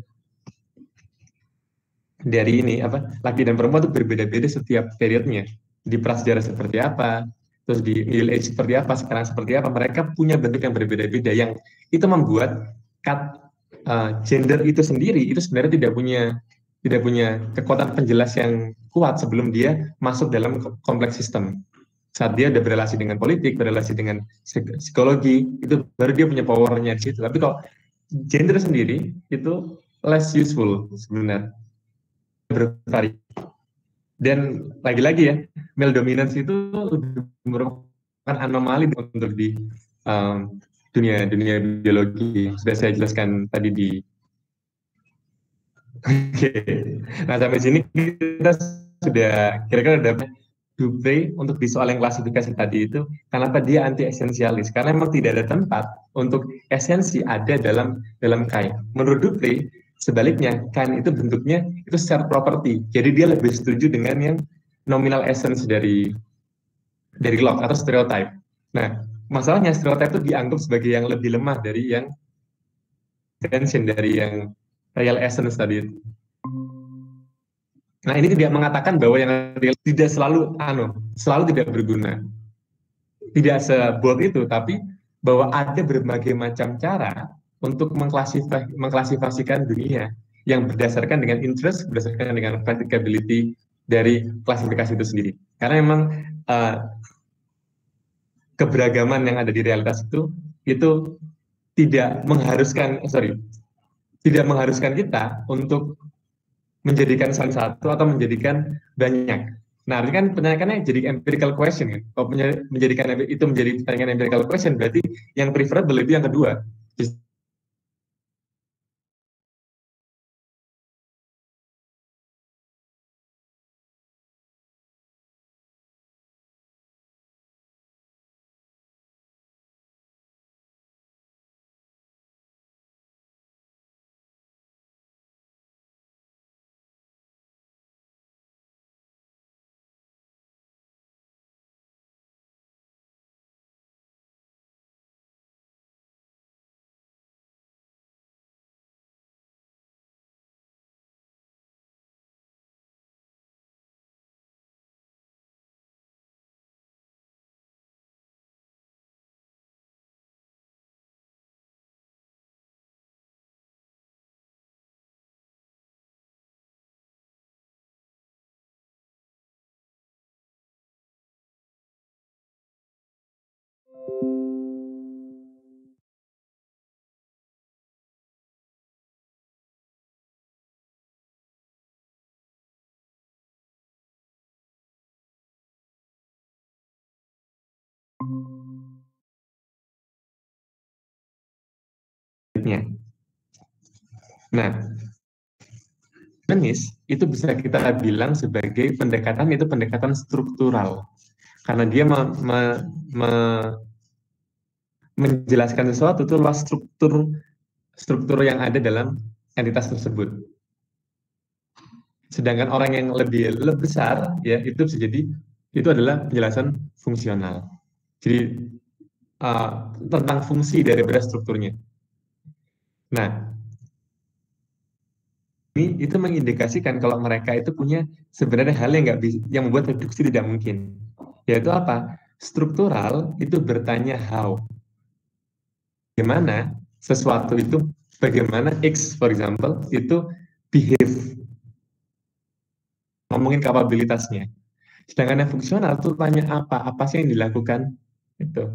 dari ini apa laki dan perempuan itu berbeda-beda setiap periodnya di prasejarah seperti apa terus di middle age seperti apa sekarang seperti apa mereka punya bentuk yang berbeda-beda yang itu membuat cut uh, gender itu sendiri itu sebenarnya tidak punya tidak punya kekuatan penjelas yang kuat sebelum dia masuk dalam kompleks sistem saat dia ada berrelasi dengan politik, berrelasi dengan psikologi, itu baru dia punya powernya di situ. Tapi kalau gender sendiri itu less useful sebenarnya bervariasi. Dan lagi-lagi ya, male dominance itu merupakan anomali untuk di um, dunia dunia biologi. Sudah saya jelaskan tadi di Oke. Nah, sampai sini kita sudah kira-kira ada Dupre untuk di soal yang klasifikasi tadi itu kenapa dia anti esensialis karena memang tidak ada tempat untuk esensi ada dalam dalam kain. Menurut Dupre sebaliknya kain itu bentuknya itu share property. Jadi dia lebih setuju dengan yang nominal essence dari dari Locke atau stereotype. Nah, masalahnya stereotype itu dianggap sebagai yang lebih lemah dari yang tension dari yang real essence tadi itu. Nah ini tidak mengatakan bahwa yang real tidak selalu anu, selalu tidak berguna. Tidak sebold itu, tapi bahwa ada berbagai macam cara untuk mengklasifikasi, mengklasifikasikan dunia yang berdasarkan dengan interest, berdasarkan dengan practicability dari klasifikasi itu sendiri. Karena memang uh, keberagaman yang ada di realitas itu itu tidak mengharuskan, eh, sorry, tidak mengharuskan kita untuk menjadikan salah satu atau menjadikan banyak. Nah, ini kan pertanyaannya jadi empirical question kan. Kalau menjadikan itu menjadi pertanyaan empirical question berarti yang preferable itu yang kedua. Nah, jenis itu bisa kita bilang sebagai pendekatan itu pendekatan struktural. Karena dia me, me, me, menjelaskan sesuatu itu luas struktur struktur yang ada dalam entitas tersebut. Sedangkan orang yang lebih, lebih besar ya itu bisa jadi itu adalah penjelasan fungsional. Jadi uh, tentang fungsi dari strukturnya. Nah, ini itu mengindikasikan kalau mereka itu punya sebenarnya hal yang nggak bisa yang membuat reduksi tidak mungkin yaitu apa struktural itu bertanya how bagaimana sesuatu itu bagaimana x for example itu behave. Ngomongin kapabilitasnya. Sedangkan yang fungsional itu tanya apa? Apa sih yang dilakukan? Itu.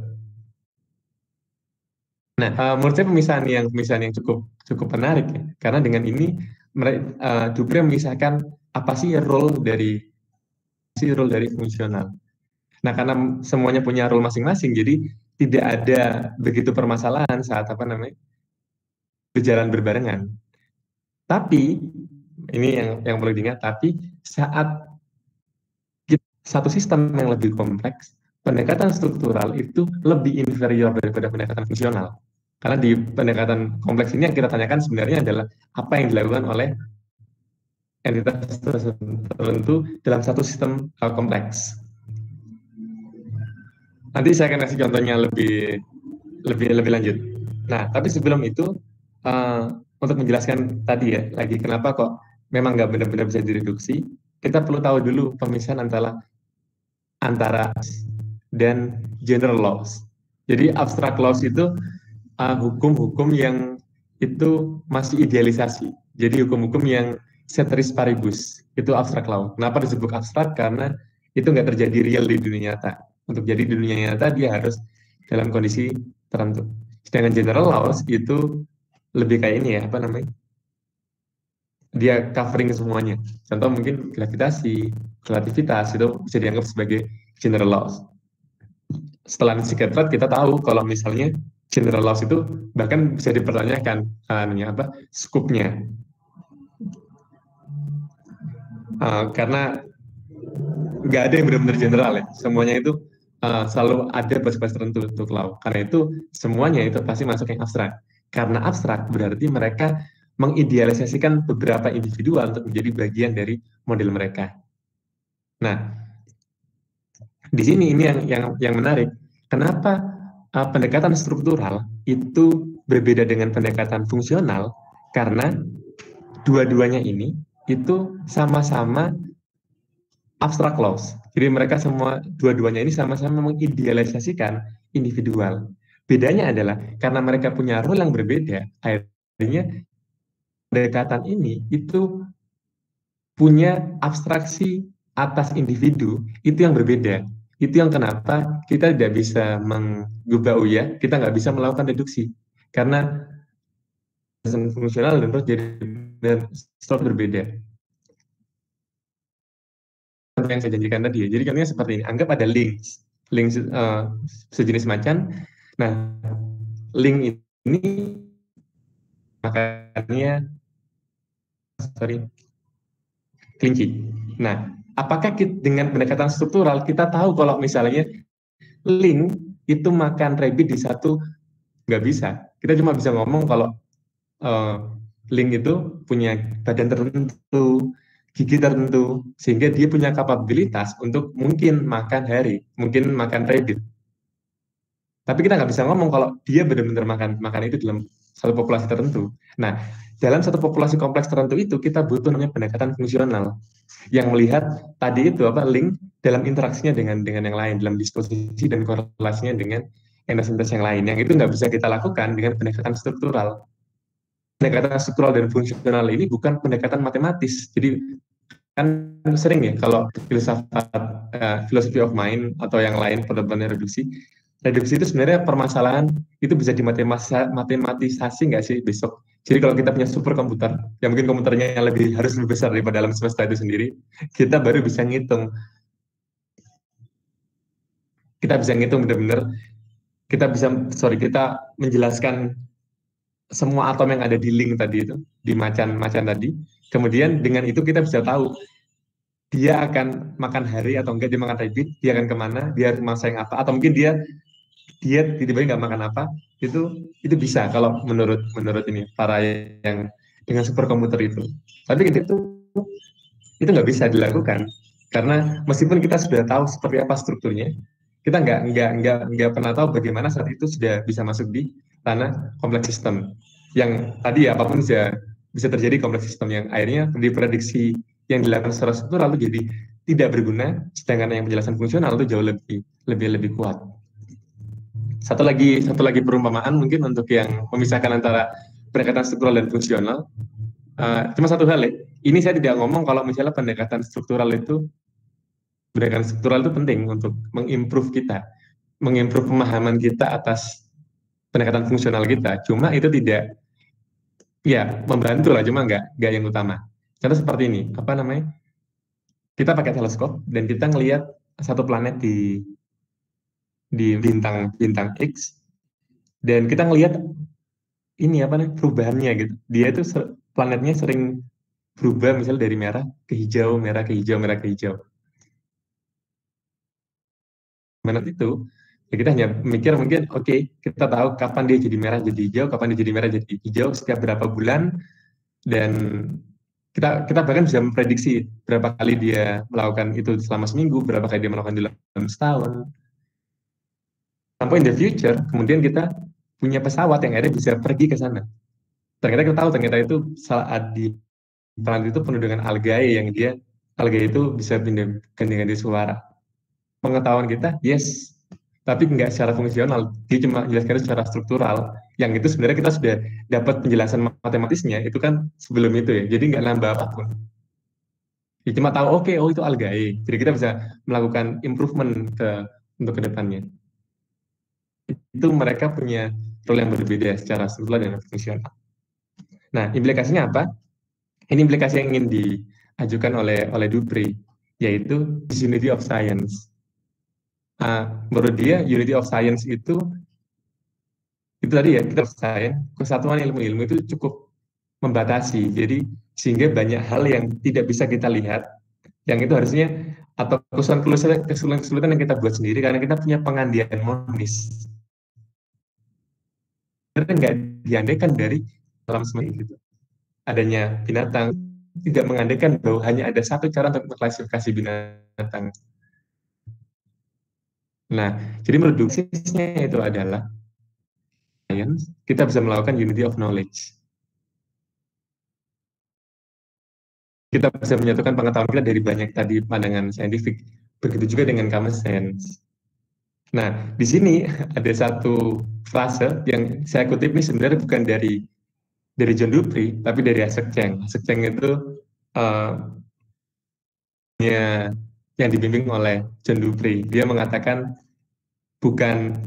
Nah uh, menurut saya pemisahan yang pemisahan yang cukup cukup menarik ya. Karena dengan ini mereka uh, eh, Dubre memisahkan apa sih role dari si role dari fungsional. Nah, karena semuanya punya role masing-masing, jadi tidak ada begitu permasalahan saat apa namanya berjalan berbarengan. Tapi ini yang yang perlu diingat. Tapi saat satu sistem yang lebih kompleks, pendekatan struktural itu lebih inferior daripada pendekatan fungsional. Karena di pendekatan kompleks ini yang kita tanyakan sebenarnya adalah apa yang dilakukan oleh entitas tertentu dalam satu sistem uh, kompleks. Nanti saya akan kasih contohnya lebih lebih lebih lanjut. Nah, tapi sebelum itu uh, untuk menjelaskan tadi ya lagi kenapa kok memang nggak benar-benar bisa direduksi, kita perlu tahu dulu pemisahan antara antara dan general laws. Jadi abstract laws itu uh, hukum-hukum uh, yang itu masih idealisasi. Jadi hukum-hukum yang ceteris paribus itu abstrak law. Kenapa disebut abstrak? Karena itu nggak terjadi real di dunia nyata. Untuk jadi di dunia nyata dia harus dalam kondisi tertentu. Sedangkan general laws itu lebih kayak ini ya, apa namanya? Dia covering semuanya. Contoh mungkin gravitasi, relativitas itu bisa dianggap sebagai general laws. Setelah psikiatrat kita tahu kalau misalnya general laws itu bahkan bisa dipertanyakan anunya apa skupnya uh, karena nggak ada yang benar-benar general ya semuanya itu uh, selalu ada basis-basis tertentu untuk law karena itu semuanya itu pasti masuk yang abstrak karena abstrak berarti mereka mengidealisasikan beberapa individual untuk menjadi bagian dari model mereka. Nah, di sini ini yang yang yang menarik. Kenapa uh, pendekatan struktural itu berbeda dengan pendekatan fungsional? Karena dua-duanya ini itu sama-sama abstrak laws. Jadi mereka semua dua-duanya ini sama-sama mengidealisasikan individual. Bedanya adalah karena mereka punya role yang berbeda, akhirnya pendekatan ini itu punya abstraksi atas individu itu yang berbeda. Itu yang kenapa kita tidak bisa mengubah ya, kita nggak bisa melakukan deduksi karena fungsional dan terus jadi dan berbeda. Yang saya janjikan tadi ya. Jadi contohnya seperti ini. Anggap ada links, links uh, sejenis macan Nah, link ini makanya sorry kelinci. Nah, apakah kita, dengan pendekatan struktural kita tahu kalau misalnya link itu makan rabbit di satu nggak bisa. Kita cuma bisa ngomong kalau uh, link itu punya badan tertentu, gigi tertentu, sehingga dia punya kapabilitas untuk mungkin makan hari, mungkin makan rabbit. Tapi kita nggak bisa ngomong kalau dia benar-benar makan makan itu dalam satu populasi tertentu. Nah, dalam satu populasi kompleks tertentu itu kita butuh namanya pendekatan fungsional yang melihat tadi itu apa link dalam interaksinya dengan dengan yang lain dalam disposisi dan korelasinya dengan entitas yang lain yang itu nggak bisa kita lakukan dengan pendekatan struktural. Pendekatan struktural dan fungsional ini bukan pendekatan matematis. Jadi kan sering ya kalau filsafat uh, philosophy of mind atau yang lain pendekatan reduksi reduksi itu sebenarnya permasalahan itu bisa dimatematisasi nggak sih besok? Jadi kalau kita punya super komputer, yang mungkin komputernya yang lebih harus lebih besar daripada alam semesta itu sendiri, kita baru bisa ngitung. Kita bisa ngitung benar-benar, kita bisa, sorry, kita menjelaskan semua atom yang ada di link tadi itu, di macan-macan tadi. Kemudian dengan itu kita bisa tahu dia akan makan hari atau enggak dia makan rabbit, dia akan ke mana, dia masa yang apa, atau mungkin dia diet tiba-tiba nggak makan apa itu itu bisa kalau menurut menurut ini para yang dengan superkomputer itu tapi itu itu nggak bisa dilakukan karena meskipun kita sudah tahu seperti apa strukturnya kita nggak nggak nggak nggak pernah tahu bagaimana saat itu sudah bisa masuk di tanah kompleks sistem. Yang tadi ya apa pun bisa bisa terjadi kompleks sistem yang akhirnya diprediksi yang dilakukan secara struktural itu jadi tidak berguna sedangkan yang penjelasan fungsional itu jauh lebih lebih lebih kuat. Satu lagi satu lagi perumpamaan mungkin untuk yang memisahkan antara pendekatan struktural dan fungsional. Uh, cuma satu hal ya, ini saya tidak ngomong kalau misalnya pendekatan struktural itu pendekatan struktural itu penting untuk mengimprove kita, mengimprove pemahaman kita atas pendekatan fungsional kita. Cuma itu tidak ya membantu lah, cuma nggak nggak yang utama. Contoh seperti ini, apa namanya? Kita pakai teleskop dan kita ngelihat satu planet di di bintang bintang X dan kita ngelihat ini apa nih perubahannya gitu dia itu planetnya sering berubah misalnya dari merah ke hijau merah ke hijau merah ke hijau mana itu ya kita hanya mikir mungkin oke okay, kita tahu kapan dia jadi merah jadi hijau kapan dia jadi merah jadi hijau setiap berapa bulan dan kita kita bahkan bisa memprediksi berapa kali dia melakukan itu selama seminggu berapa kali dia melakukan dalam setahun sampai in the future kemudian kita punya pesawat yang akhirnya bisa pergi ke sana. Ternyata kita tahu ternyata itu saat di planet itu penuh dengan algae yang dia algae itu bisa pindah ganti-ganti suara. Pengetahuan kita, yes, tapi nggak secara fungsional. Dia cuma jelaskan secara struktural. Yang itu sebenarnya kita sudah dapat penjelasan matematisnya itu kan sebelum itu ya. Jadi nggak nambah apa pun. Ya, cuma tahu oke okay, oh itu algae. Jadi kita bisa melakukan improvement ke untuk ke depannya. Itu mereka punya role yang berbeda secara struktural dan fungsional. Nah, implikasinya apa? Ini implikasi yang ingin diajukan oleh oleh Dupri, yaitu unity of science. Uh, menurut dia, unity of science itu itu tadi ya kita science kesatuan ilmu-ilmu itu cukup membatasi. Jadi sehingga banyak hal yang tidak bisa kita lihat, yang itu harusnya atau kesulitan-kesulitan yang kita buat sendiri karena kita punya pengandian monis. Karena nggak diandaikan dari alam semesta gitu. Adanya binatang tidak mengandaikan bahwa hanya ada satu cara untuk mengklasifikasi binatang. Nah, jadi menurut itu adalah science, kita bisa melakukan unity of knowledge. kita bisa menyatukan pengetahuan kita dari banyak tadi pandangan saintifik. Begitu juga dengan common sense. Nah, di sini <laughs> ada satu frase yang saya kutip ini sebenarnya bukan dari dari John Dupri, tapi dari Asek Cheng. Asek Cheng itu uh, ya, yang dibimbing oleh John Dupri. Dia mengatakan bukan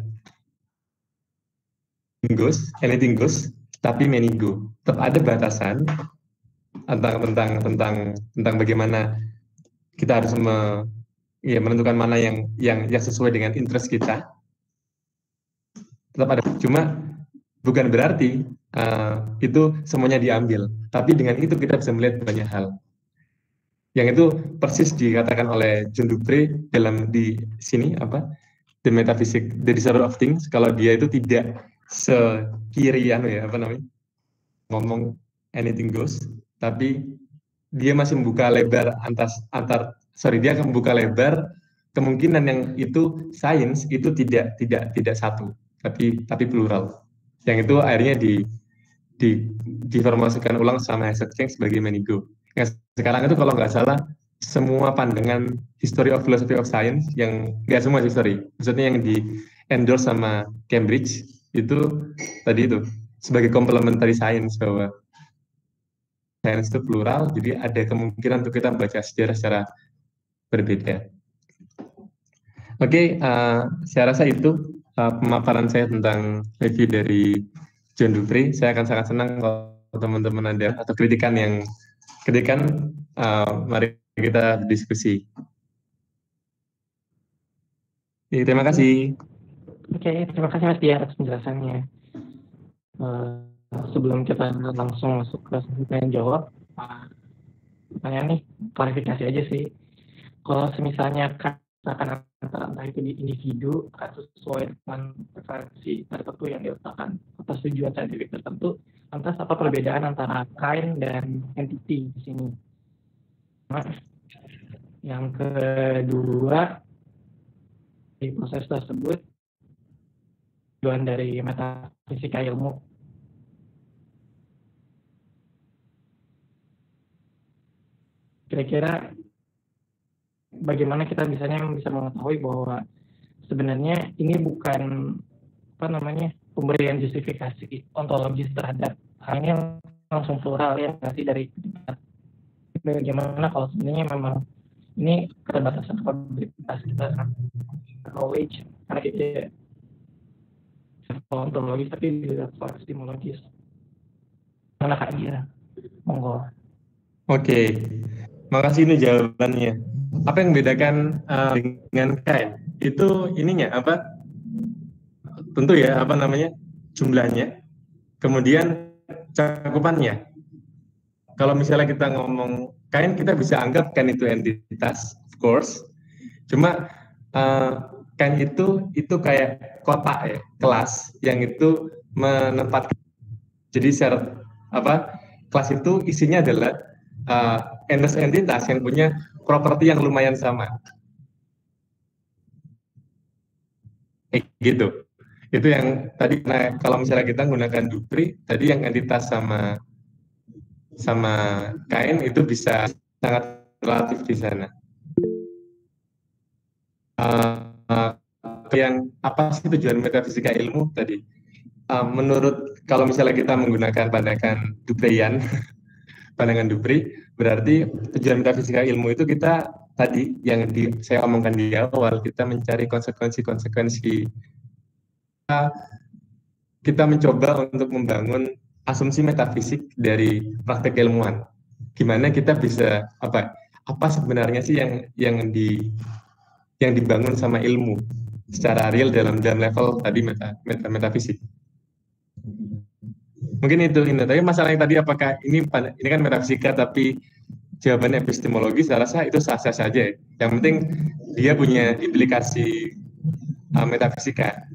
goes, anything goes, tapi many go. Tetap ada batasan, tentang tentang tentang tentang bagaimana kita harus me, ya, menentukan mana yang yang yang sesuai dengan interest kita. Tetap ada. Cuma bukan berarti uh, itu semuanya diambil. Tapi dengan itu kita bisa melihat banyak hal. Yang itu persis dikatakan oleh John Dupre dalam di sini apa the metaphysic the disorder of things kalau dia itu tidak sekirian ya apa namanya? Ngomong anything goes. Tapi dia masih membuka lebar antar antar sorry dia akan membuka lebar kemungkinan yang itu sains itu tidak tidak tidak satu tapi tapi plural. Yang itu akhirnya di di diformasikan ulang sama Hesed Cheng sebagai Menigo. Yang sekarang itu kalau nggak salah semua pandangan history of philosophy of science yang nggak semua history, maksudnya yang di endorse sama Cambridge itu tadi itu sebagai complementary science bahwa sains itu plural, jadi ada kemungkinan untuk kita membaca sejarah secara berbeda. Oke, okay, uh, saya rasa itu uh, pemaparan saya tentang review dari John Dupri. Saya akan sangat senang kalau teman-teman ada atau kritikan yang kritikan, uh, mari kita diskusi. Jadi, terima kasih. Oke, okay, terima kasih Mas Dia atas penjelasannya. Uh, sebelum kita langsung masuk ke pertanyaan jawab, pertanyaan nih klarifikasi aja sih. Kalau misalnya katakan antara itu di individu atau sesuai dengan preferensi tertentu yang diletakkan atas tujuan saintifik tertentu, lantas apa perbedaan antara kind dan entity di sini? Yang kedua, di proses tersebut, tujuan dari metafisika ilmu. Kira-kira bagaimana kita misalnya bisa mengetahui bahwa sebenarnya ini bukan apa namanya pemberian justifikasi ontologis terhadap hanya langsung plural ya dari bagaimana kalau sebenarnya memang ini keterbatasan kapabilitas kita knowledge karena kita ontologis tapi juga epistemologis mana kak Gira monggo oke. Makasih ini jawabannya. Apa yang membedakan uh, dengan kain? Itu ininya apa? Tentu ya apa namanya jumlahnya, kemudian cakupannya. Kalau misalnya kita ngomong kain, kita bisa anggap kain itu entitas, of course. Cuma uh, kain itu itu kayak kotak ya, kelas yang itu menempatkan. Jadi secara apa? Kelas itu isinya adalah uh, entitas yang punya properti yang lumayan sama. Eh, gitu. Itu yang tadi nah, kalau misalnya kita menggunakan Dupri, tadi yang entitas sama sama kain itu bisa sangat relatif di sana. Uh, uh, yang apa sih tujuan metafisika ilmu tadi? Uh, menurut kalau misalnya kita menggunakan pandangan Duprian, <laughs> pandangan Dupri, berarti tujuan metafisika ilmu itu kita tadi yang di, saya omongkan di awal, kita mencari konsekuensi-konsekuensi kita mencoba untuk membangun asumsi metafisik dari praktek ilmuwan. Gimana kita bisa apa apa sebenarnya sih yang yang di yang dibangun sama ilmu secara real dalam dalam level tadi meta, meta metafisik. Mungkin itu ini. Tapi masalahnya tadi apakah ini ini kan metafisika tapi jawabannya epistemologi saya rasa itu sah-sah saja. Yang penting dia punya implikasi uh, metafisika.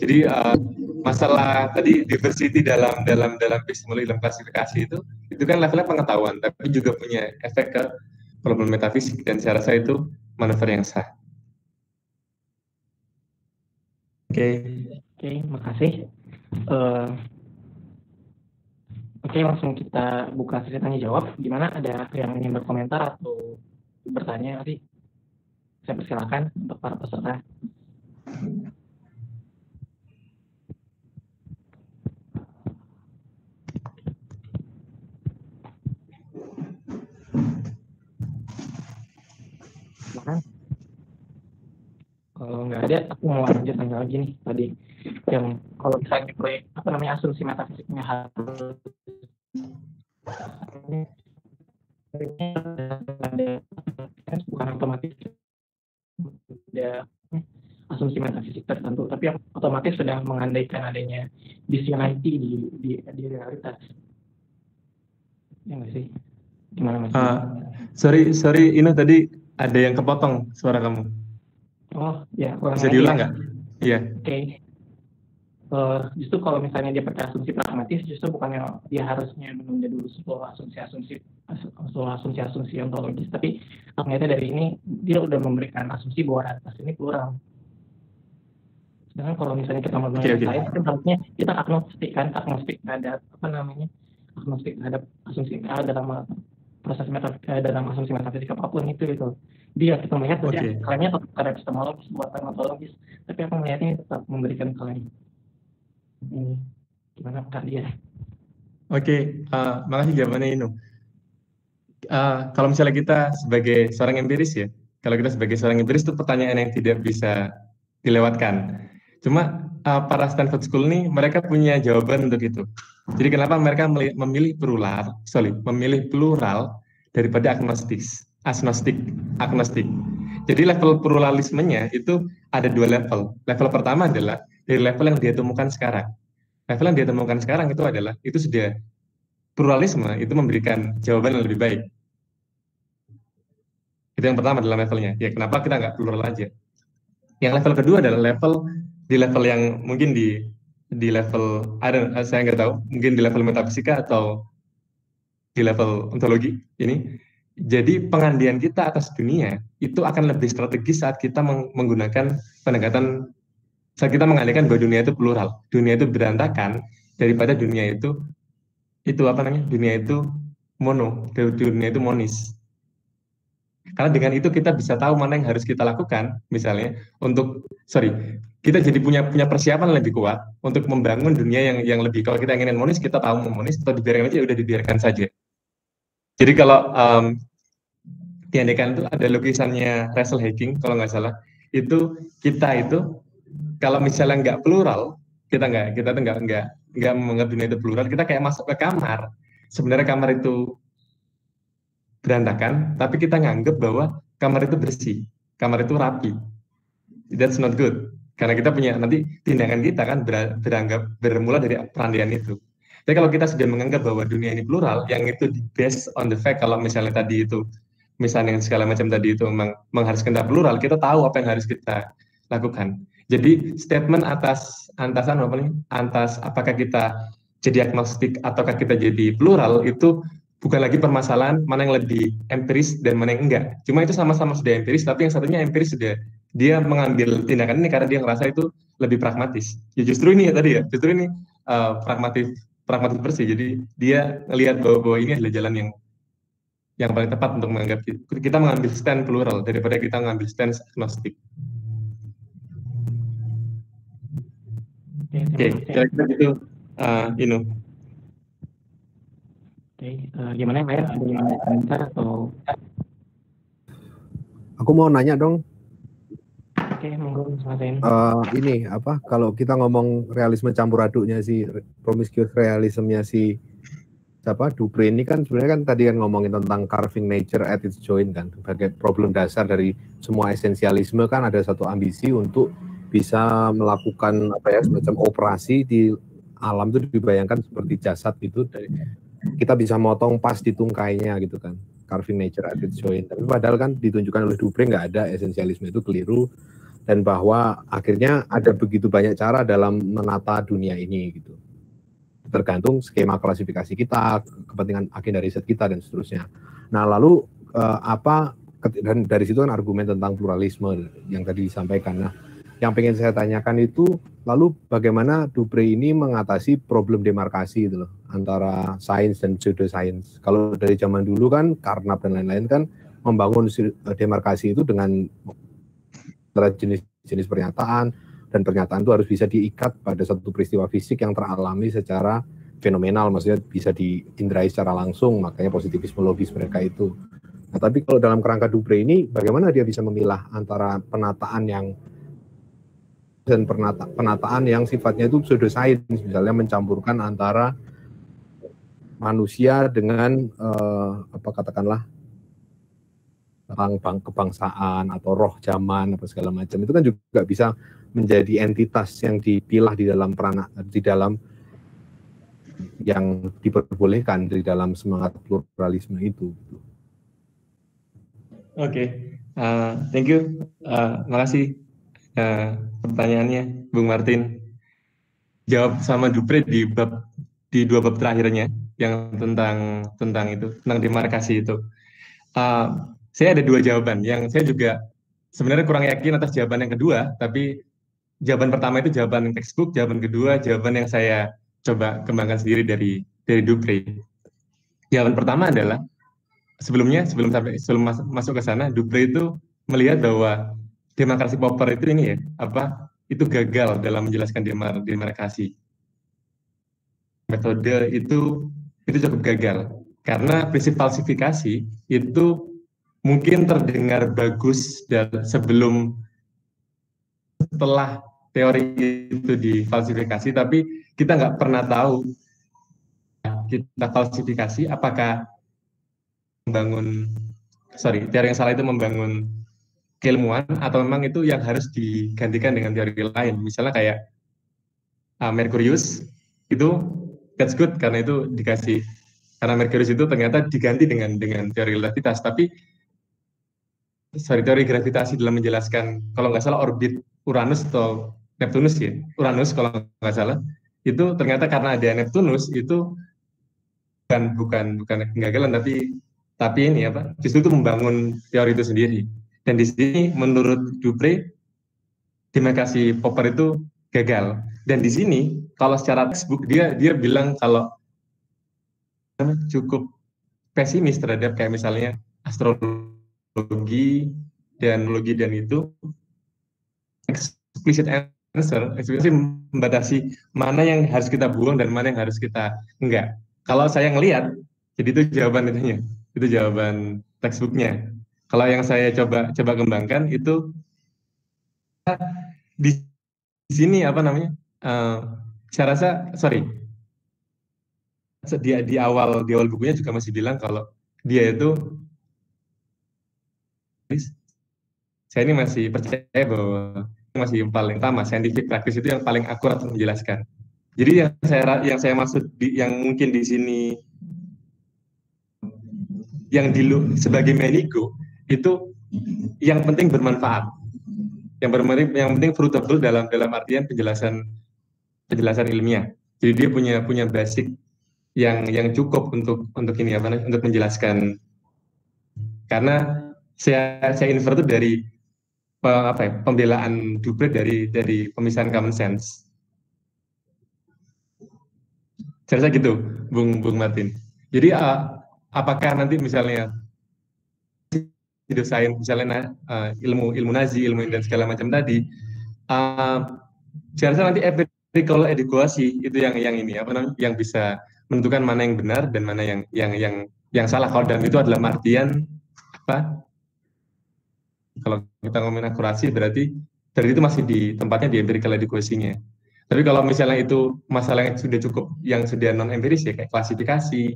Jadi uh, masalah tadi diversity dalam dalam dalam epistemologi dalam klasifikasi itu itu kan levelnya pengetahuan tapi juga punya efek ke problem metafisik dan saya rasa itu manuver yang sah. Oke, okay. oke, okay, makasih. Uh, oke, okay, langsung kita buka sesi tanya jawab. Gimana? Ada yang ingin berkomentar atau bertanya? Nanti saya persilakan untuk para peserta. Kalau nggak ada aku mau lanjut tanya lagi nih tadi yang kalau misalnya proyek apa namanya asumsi metafisiknya harus kan bukan otomatis ada asumsi metafisik tertentu tapi yang otomatis sudah mengandaikan adanya disinality di, di di realitas ya nggak sih gimana mas? Uh, sorry sorry ini tadi ada yang kepotong suara kamu. Oh, ya. Bisa diulang nggak? Iya. Oke. Okay. Uh, eh, justru kalau misalnya dia pakai asumsi pragmatis, justru bukannya dia harusnya menunda dulu sebuah asumsi-asumsi sebuah asumsi-asumsi ontologis, tapi ternyata dari ini dia udah memberikan asumsi bahwa atas ini plural. Sedangkan kalau misalnya kita mau okay, okay. lain, berarti kita agnostik kan, agnostik terhadap apa namanya, agnostik terhadap asumsi ada dalam proses metafisika eh, dalam asumsi metafisik apa pun itu itu dia kita melihat okay. klaimnya tetap ada epistemologis buatan metodologis tapi aku melihatnya tetap memberikan klaim. Ini gimana kak dia? Oke okay. uh, makasih jawabannya Inu. Uh, kalau misalnya kita sebagai seorang empiris ya kalau kita sebagai seorang empiris itu pertanyaan yang tidak bisa dilewatkan. Cuma uh, para Stanford School ini mereka punya jawaban untuk itu. Jadi kenapa mereka memilih plural, sorry, memilih plural daripada agnostis, agnostik, agnostik. Jadi level pluralismenya itu ada dua level. Level pertama adalah dari level yang dia temukan sekarang. Level yang dia temukan sekarang itu adalah itu sudah pluralisme itu memberikan jawaban yang lebih baik. Itu yang pertama dalam levelnya. Ya kenapa kita nggak plural aja? Yang level kedua adalah level di level yang mungkin di di level ada saya nggak tahu mungkin di level metafisika atau di level ontologi ini jadi pengandian kita atas dunia itu akan lebih strategis saat kita menggunakan pendekatan saat kita mengandaikan bahwa dunia itu plural dunia itu berantakan daripada dunia itu itu apa namanya dunia itu mono dunia itu monis. Karena dengan itu kita bisa tahu mana yang harus kita lakukan misalnya untuk sorry kita jadi punya punya persiapan lebih kuat untuk membangun dunia yang yang lebih kalau kita ingin monis kita tahu monis atau dibiarkan aja udah dibiarkan saja jadi kalau um, diandekan itu ada lukisannya Russell Hacking kalau nggak salah itu kita itu kalau misalnya nggak plural kita nggak kita tuh nggak nggak nggak menganggap dunia itu plural kita kayak masuk ke kamar sebenarnya kamar itu berantakan tapi kita nganggap bahwa kamar itu bersih kamar itu rapi that's not good karena kita punya nanti tindakan kita kan ber, beranggap bermula dari perandian itu. Tapi kalau kita sudah menganggap bahwa dunia ini plural, yang itu based on the fact kalau misalnya tadi itu, misalnya segala macam tadi itu memang mengharuskan kita plural, kita tahu apa yang harus kita lakukan. Jadi statement atas antasan apa nih? Antas apakah kita jadi agnostik ataukah kita jadi plural itu bukan lagi permasalahan mana yang lebih empiris dan mana yang enggak. Cuma itu sama-sama sudah empiris, tapi yang satunya empiris sudah dia mengambil tindakan ini karena dia ngerasa itu lebih pragmatis. Ya justru ini ya tadi ya, justru ini uh, pragmatis pragmatis bersih. Jadi dia ngelihat bahwa, bahwa ini adalah jalan yang yang paling tepat untuk menganggap kita mengambil stand plural daripada kita mengambil stand agnostik. Oke, okay, kira-kira gitu, uh, Inu. Oke, okay, uh, gimana ya, Ada yang komentar atau? Aku mau nanya dong, Oke, monggo Uh, ini apa kalau kita ngomong realisme campur aduknya si promiscuous realismnya si siapa Dupre ini kan sebenarnya kan tadi kan ngomongin tentang carving nature at its joint kan sebagai problem dasar dari semua esensialisme kan ada satu ambisi untuk bisa melakukan apa ya semacam operasi di alam itu dibayangkan seperti jasad itu dari kita bisa motong pas di tungkainya gitu kan carving nature at its joint. Tapi padahal kan ditunjukkan oleh Dupre nggak ada esensialisme itu keliru dan bahwa akhirnya ada begitu banyak cara dalam menata dunia ini gitu. Tergantung skema klasifikasi kita kepentingan agenda riset kita dan seterusnya. Nah lalu eh, apa dan dari situ kan argumen tentang pluralisme yang tadi disampaikan. Nah yang pengen saya tanyakan itu lalu bagaimana Dubre ini mengatasi problem demarkasi itu loh antara sains dan pseudoscience? Kalau dari zaman dulu kan karena dan lain-lain kan membangun demarkasi itu dengan antara jenis-jenis pernyataan dan pernyataan itu harus bisa diikat pada satu peristiwa fisik yang teralami secara fenomenal, maksudnya bisa diindrai secara langsung, makanya positivisme logis mereka itu. Nah, tapi kalau dalam kerangka Dubre ini, bagaimana dia bisa memilah antara penataan yang dan penata, penataan yang sifatnya itu pseudoscience, misalnya mencampurkan antara manusia dengan eh, apa katakanlah tentang bang kebangsaan atau roh zaman apa segala macam itu kan juga bisa menjadi entitas yang dipilah di dalam peranak di dalam yang diperbolehkan di dalam semangat pluralisme itu. Oke, okay. uh, thank you, uh, makasih uh, pertanyaannya, Bung Martin. Jawab sama Dupre di bab di dua bab terakhirnya yang tentang tentang itu tentang demarkasi itu. Uh, saya ada dua jawaban. Yang saya juga sebenarnya kurang yakin atas jawaban yang kedua, tapi jawaban pertama itu jawaban textbook, jawaban kedua jawaban yang saya coba kembangkan sendiri dari dari Dupre. Jawaban pertama adalah sebelumnya sebelum sampai sebelum mas, masuk ke sana Dupre itu melihat bahwa demokrasi Popper itu ini ya apa itu gagal dalam menjelaskan demar, demarkasi. Metode itu itu cukup gagal. Karena prinsip falsifikasi itu mungkin terdengar bagus dan sebelum setelah teori itu difalsifikasi, tapi kita nggak pernah tahu. Kita falsifikasi apakah membangun sorry teori yang salah itu membangun keilmuan atau memang itu yang harus digantikan dengan teori lain. Misalnya kayak uh, Mercurius itu that's good karena itu dikasih karena Mercurius itu ternyata diganti dengan dengan teori relativitas. Tapi sorry teori gravitasi dalam menjelaskan kalau nggak salah orbit Uranus atau Neptunus ya. Uranus kalau nggak salah. Itu ternyata karena ada Neptunus itu bukan bukan bukan kegagalan tapi tapi ini apa justru itu membangun teori itu sendiri. Dan di sini menurut Dupre demarkasi Popper itu gagal. Dan di sini kalau secara textbook dia dia bilang kalau cukup pesimis terhadap kayak misalnya astrologi logi dan logi dan itu explicit answer explicit membatasi mana yang harus kita buang dan mana yang harus kita enggak. Kalau saya ngelihat jadi itu jawaban itunya itu jawaban textbooknya. Kalau yang saya coba coba kembangkan itu di sini apa namanya uh, saya rasa sorry. Di, di awal di awal bukunya juga masih bilang kalau dia itu saya ini masih percaya bahwa masih yang paling utama scientific practice itu yang paling akurat menjelaskan. Jadi yang saya yang saya maksud di, yang mungkin di sini yang di sebagai menigo itu yang penting bermanfaat. Yang bermanfaat yang penting fruitable dalam dalam artian penjelasan penjelasan ilmiah. Jadi dia punya punya basic yang yang cukup untuk untuk ini apa untuk menjelaskan karena saya saya infer itu dari apa ya, pembelaan Dupree dari dari pemisahan common sense. Saya rasa gitu, Bung Bung Martin. Jadi uh, apakah nanti misalnya hidup sains misalnya uh, ilmu ilmu nazi ilmu dan segala macam tadi uh, saya rasa nanti empirical edukasi itu yang yang ini apa namanya yang bisa menentukan mana yang benar dan mana yang yang yang yang salah kalau dalam itu adalah artian apa kalau kita ngomongin akurasi berarti dari itu masih di tempatnya di empirical education-nya. Tapi kalau misalnya itu masalah yang sudah cukup, yang sudah non empiris ya kayak klasifikasi,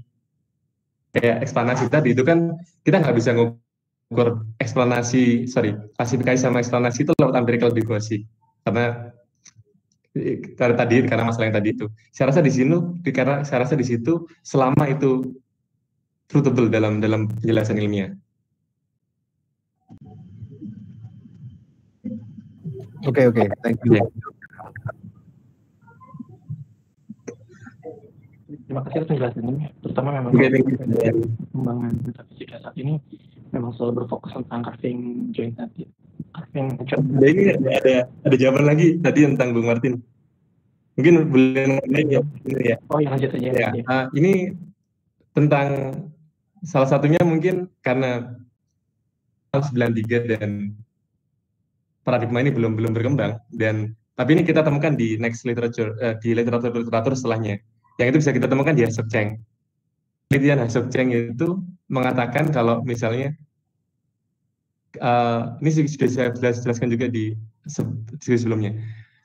kayak eksplanasi tadi itu kan kita nggak bisa ngukur eksplanasi, sorry, klasifikasi sama eksplanasi itu lewat empirical education karena karena tadi karena masalah yang tadi itu. Saya rasa di sini, karena saya rasa di situ selama itu truthable dalam dalam penjelasan ilmiah. Oke okay, oke, okay. thank you. Terima kasih atas penjelasannya, terutama memang okay, pengembangan metafisika saat ini memang selalu berfokus tentang carving joint tadi. Carving joint. Nah, ini ada, ada jawaban lagi tadi tentang Bung Martin. Mungkin boleh ya. ya. Oh, yang lanjut aja. Ya, uh, ini tentang salah satunya mungkin karena tahun 93 dan paradigma ini belum belum berkembang. Dan tapi ini kita temukan di next literature uh, di literatur literatur setelahnya. Yang itu bisa kita temukan di Hasok Cheng. Penelitian Hasok Cheng itu mengatakan kalau misalnya uh, ini sudah saya jelaskan juga di sebelumnya.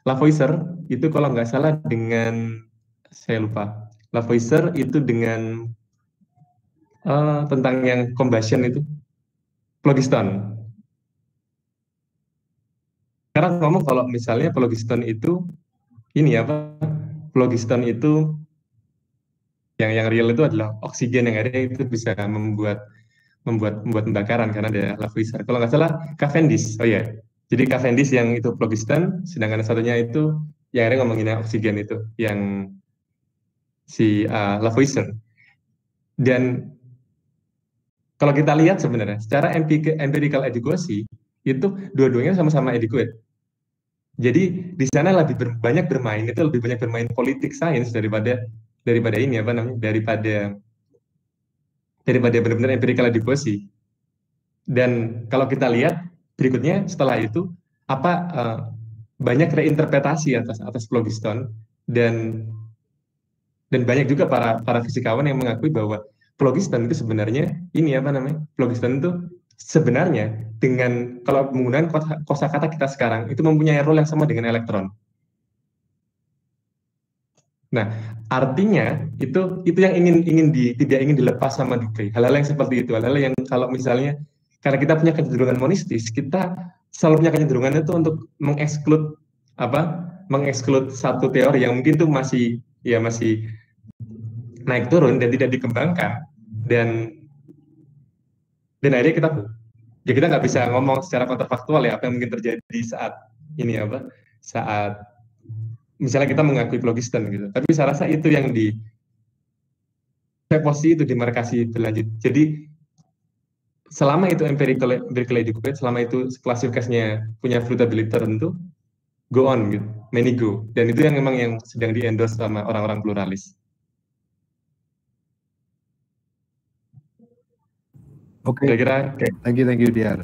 Lavoisier itu kalau nggak salah dengan saya lupa. Lavoisier itu dengan uh, tentang yang combustion itu. Phlogiston sekarang ngomong kalau misalnya phlogiston itu ini apa? Phlogiston itu yang yang real itu adalah oksigen yang ada itu bisa membuat membuat membuat pembakaran karena ada Lavoisier. Kalau nggak salah Cavendish. Oh ya. Jadi Cavendish yang itu phlogiston, sedangkan satunya itu yang ada ngomongin oksigen itu yang si uh, Lavoisier. Dan kalau kita lihat sebenarnya secara empirical adequacy itu dua-duanya sama-sama adequate. Jadi di sana lebih ber, banyak bermain itu lebih banyak bermain politik sains daripada daripada ini apa namanya daripada daripada benar-benar empirical adequacy. Dan kalau kita lihat berikutnya setelah itu apa uh, banyak reinterpretasi atas atas phlogiston dan dan banyak juga para para fisikawan yang mengakui bahwa phlogiston itu sebenarnya ini apa namanya phlogiston itu sebenarnya dengan kalau menggunakan kosakata kita sekarang itu mempunyai role yang sama dengan elektron. Nah, artinya itu itu yang ingin ingin di, tidak ingin dilepas sama Dupree. Hal-hal yang seperti itu, hal-hal yang kalau misalnya karena kita punya kecenderungan monistis, kita selalu punya kecenderungan itu untuk mengeksklud apa? mengeksklud satu teori yang mungkin itu masih ya masih naik turun dan tidak dikembangkan dan dan akhirnya kita ya kita nggak bisa ngomong secara kontrafaktual ya apa yang mungkin terjadi saat ini apa saat misalnya kita mengakui phlogiston gitu. Tapi saya rasa itu yang di posisi itu demarkasi berlanjut. Jadi selama itu empirical empirical educate selama itu klasifikasinya punya fruitability tertentu go on gitu many go. Dan itu yang memang yang sedang di endorse sama orang-orang pluralis Oke. Okay. Kira-kira. Okay. Thank you, thank you, Diar.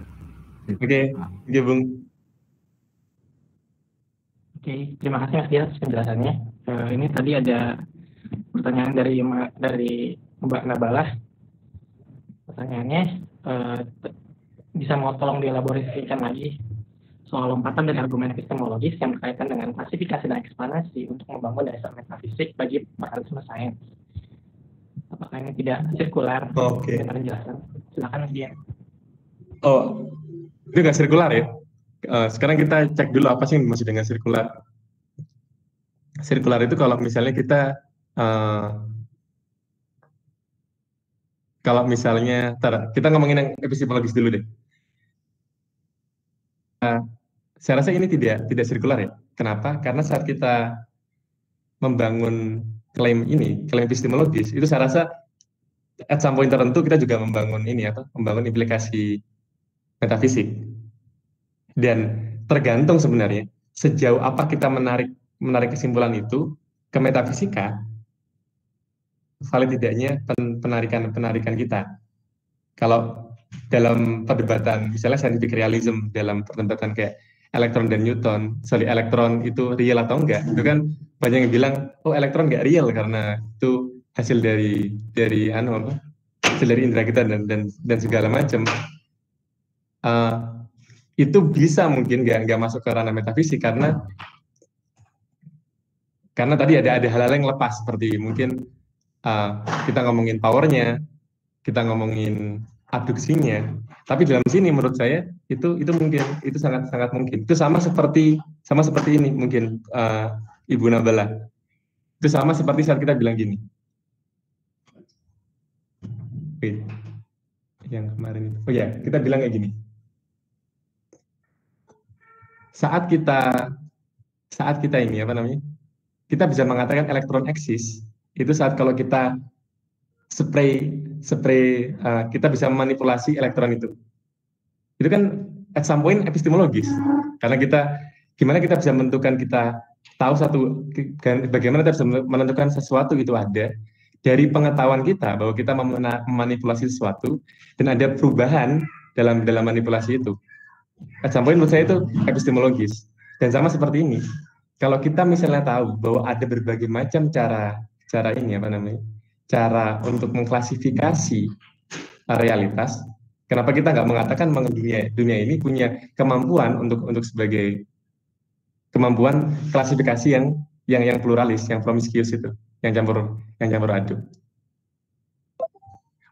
Oke, okay. thank you, Bung. Oke, okay. terima kasih Mas Diar penjelasannya. Uh, ini tadi ada pertanyaan dari dari Mbak Nabalah. Pertanyaannya, uh, bisa mau tolong dielaborasikan lagi soal lompatan dari argumen epistemologis yang berkaitan dengan klasifikasi dan eksplanasi untuk membangun dasar metafisik bagi paradigma sains apakah ini tidak sirkular oke okay. penjelasan silakan dia oh itu nggak sirkular ya? Uh, sekarang kita cek dulu apa sih yang dimaksud dengan sirkular. Sirkular itu kalau misalnya kita uh, kalau misalnya tar, kita ngomongin yang epistemologis dulu deh. Uh, saya rasa ini tidak tidak sirkular ya. Kenapa? Karena saat kita membangun klaim ini, klaim epistemologis, itu saya rasa at some point tertentu kita juga membangun ini apa, membangun implikasi metafisik. Dan tergantung sebenarnya sejauh apa kita menarik menarik kesimpulan itu ke metafisika, valid tidaknya penarikan penarikan kita. Kalau dalam perdebatan misalnya scientific realism dalam perdebatan kayak elektron dan Newton, sorry elektron itu real atau enggak, itu kan banyak yang bilang oh elektron enggak real karena itu hasil dari dari anu apa hasil dari indera kita dan dan dan segala macam. Uh, itu bisa mungkin nggak nggak masuk ke ranah metafisik karena karena tadi ada ada hal-hal yang lepas seperti mungkin uh, kita ngomongin powernya, kita ngomongin abduksinya, tapi dalam sini menurut saya itu itu mungkin itu sangat sangat mungkin. Itu sama seperti sama seperti ini mungkin uh, Ibu Nabala. Itu sama seperti saat kita bilang gini. Wait. Yang kemarin itu. Oh ya, kita bilang kayak gini saat kita saat kita ini apa namanya kita bisa mengatakan elektron eksis itu saat kalau kita spray spray uh, kita bisa memanipulasi elektron itu itu kan at some point epistemologis karena kita gimana kita bisa menentukan kita tahu satu bagaimana kita bisa menentukan sesuatu itu ada dari pengetahuan kita bahwa kita memanipulasi sesuatu dan ada perubahan dalam dalam manipulasi itu point menurut saya itu epistemologis. Dan sama seperti ini, kalau kita misalnya tahu bahwa ada berbagai macam cara cara ini apa namanya, cara untuk mengklasifikasi realitas, kenapa kita nggak mengatakan dunia dunia ini punya kemampuan untuk untuk sebagai kemampuan klasifikasi yang yang yang pluralis, yang promiscuous itu, yang campur yang campur aduk.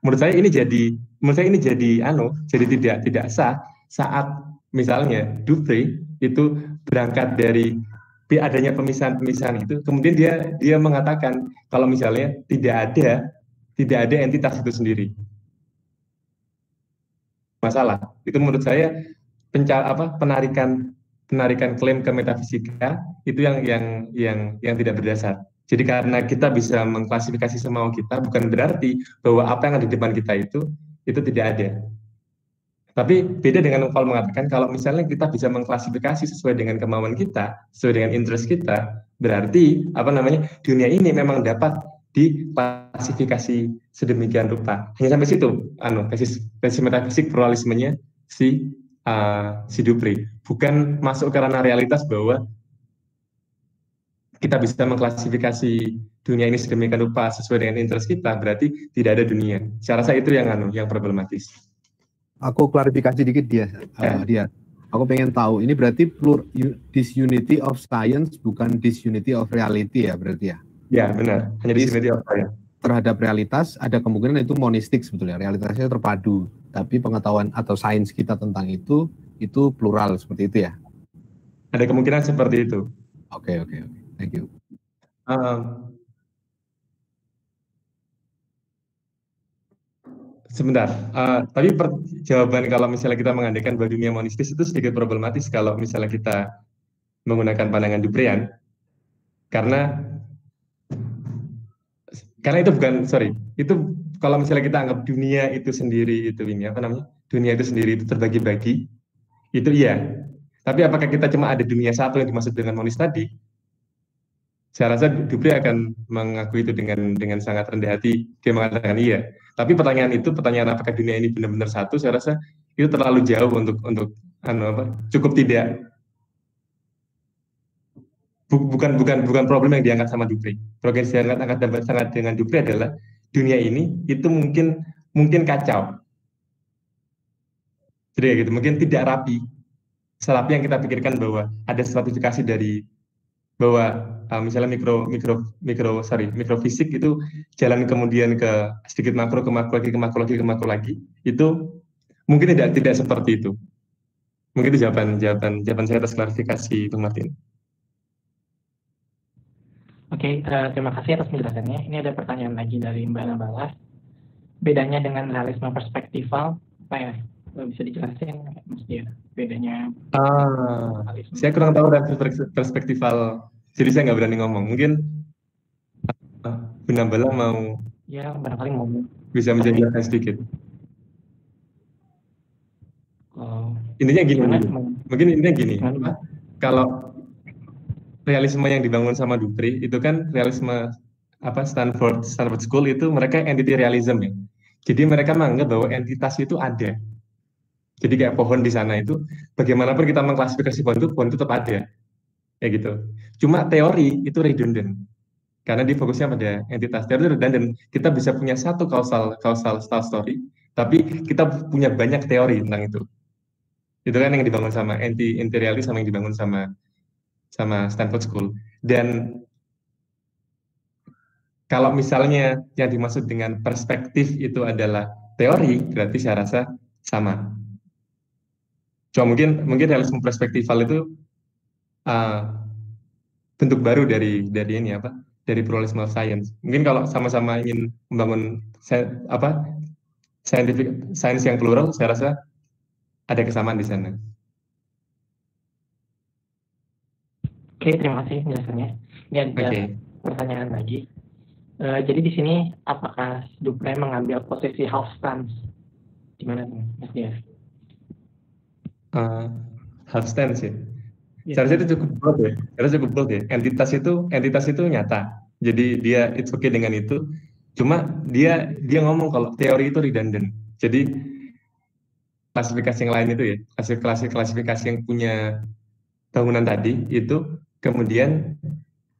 Menurut saya ini jadi menurut saya ini jadi anu, jadi tidak tidak sah saat misalnya Dupre itu berangkat dari adanya pemisahan-pemisahan itu, kemudian dia dia mengatakan kalau misalnya tidak ada tidak ada entitas itu sendiri. Masalah itu menurut saya pencar apa penarikan penarikan klaim ke metafisika itu yang yang yang yang tidak berdasar. Jadi karena kita bisa mengklasifikasi semau kita bukan berarti bahwa apa yang ada di depan kita itu itu tidak ada. Tapi beda dengan kalau mengatakan kalau misalnya kita bisa mengklasifikasi sesuai dengan kemauan kita, sesuai dengan interest kita, berarti apa namanya dunia ini memang dapat diklasifikasi sedemikian rupa. Hanya sampai situ, anu tesis tesis metafisik pluralismenya si uh, si Dupri, bukan masuk ke ranah realitas bahwa kita bisa mengklasifikasi dunia ini sedemikian rupa sesuai dengan interest kita, berarti tidak ada dunia. Saya rasa itu yang anu yang problematis. Aku klarifikasi dikit dia. Uh, dia. Aku pengen tahu ini berarti plur disunity of science bukan disunity of reality ya berarti ya? Ya benar. Hanya disunity of science. terhadap realitas ada kemungkinan itu monistik sebetulnya. Realitasnya terpadu. Tapi pengetahuan atau sains kita tentang itu itu plural seperti itu ya? Ada kemungkinan seperti itu. Oke okay, oke okay, oke. okay. Thank you uh, Sebentar, uh, tapi per, jawaban kalau misalnya kita mengandaikan bahwa dunia monistis itu sedikit problematis kalau misalnya kita menggunakan pandangan Duprian, karena karena itu bukan sorry, itu kalau misalnya kita anggap dunia itu sendiri itu ini apa namanya dunia itu sendiri itu terbagi-bagi, itu iya. Tapi apakah kita cuma ada dunia satu yang dimaksud dengan monis tadi? Saya rasa Dupri akan mengakui itu dengan dengan sangat rendah hati. Dia mengatakan iya tapi pertanyaan itu, pertanyaan apakah dunia ini benar-benar satu, saya rasa itu terlalu jauh untuk untuk anu apa, cukup tidak bukan bukan bukan problem yang diangkat sama Dupri. Problem yang diangkat angkat sangat dengan Dupri adalah dunia ini itu mungkin mungkin kacau. Jadi gitu, mungkin tidak rapi. Selapi yang kita pikirkan bahwa ada stratifikasi dari bahwa uh, misalnya mikro mikro mikro sorry mikrofisik itu jalan kemudian ke sedikit makro ke makro lagi ke makro lagi ke makro lagi itu mungkin tidak tidak seperti itu mungkin itu jawaban jawaban jawaban saya atas klarifikasi Bung Martin. Oke, okay, uh, terima kasih atas penjelasannya. Ini ada pertanyaan lagi dari Mbak Nabala. Bedanya dengan realisme perspektifal, ya? Bisa dijelasin, Mas Dia? bedanya ah, saya kurang tahu dari perspektifal jadi saya nggak berani ngomong mungkin uh, Bela mau ya barangkali mau bisa menjelaskan sedikit Oh. Intinya gini, Gimana? mungkin intinya gini, Gimana? kalau realisme yang dibangun sama Dupri itu kan realisme apa Stanford Stanford School itu mereka entity realism ya. Jadi mereka menganggap bahwa entitas itu ada. Jadi kayak pohon di sana itu bagaimanapun kita mengklasifikasi pohon itu pohon itu tetap ada. Kayak gitu. Cuma teori itu redundant. Karena di fokusnya pada entitas. Teori itu redundant. Kita bisa punya satu causal causal story, tapi kita punya banyak teori tentang itu itu kan yang dibangun sama anti realis sama yang dibangun sama sama Stanford School dan kalau misalnya yang dimaksud dengan perspektif itu adalah teori berarti saya rasa sama cuma mungkin mungkin realisme perspektifal itu uh, bentuk baru dari dari ini apa dari pluralism of science mungkin kalau sama-sama ingin membangun apa scientific science yang plural saya rasa ada kesamaan di sana. Oke, terima kasih penjelasannya. Ini ada okay. pertanyaan lagi. Uh, jadi di sini apakah Dupre mengambil posisi half stance? Di mana Mas Dias? Uh, half stance ya. Yeah. Seharusnya itu cukup bold ya. Seharusnya cukup bold ya. Entitas itu entitas itu nyata. Jadi dia it's okay dengan itu. Cuma dia dia ngomong kalau teori itu redundant. Jadi klasifikasi yang lain itu ya, klasifikasi klasifikasi yang punya bangunan tadi itu kemudian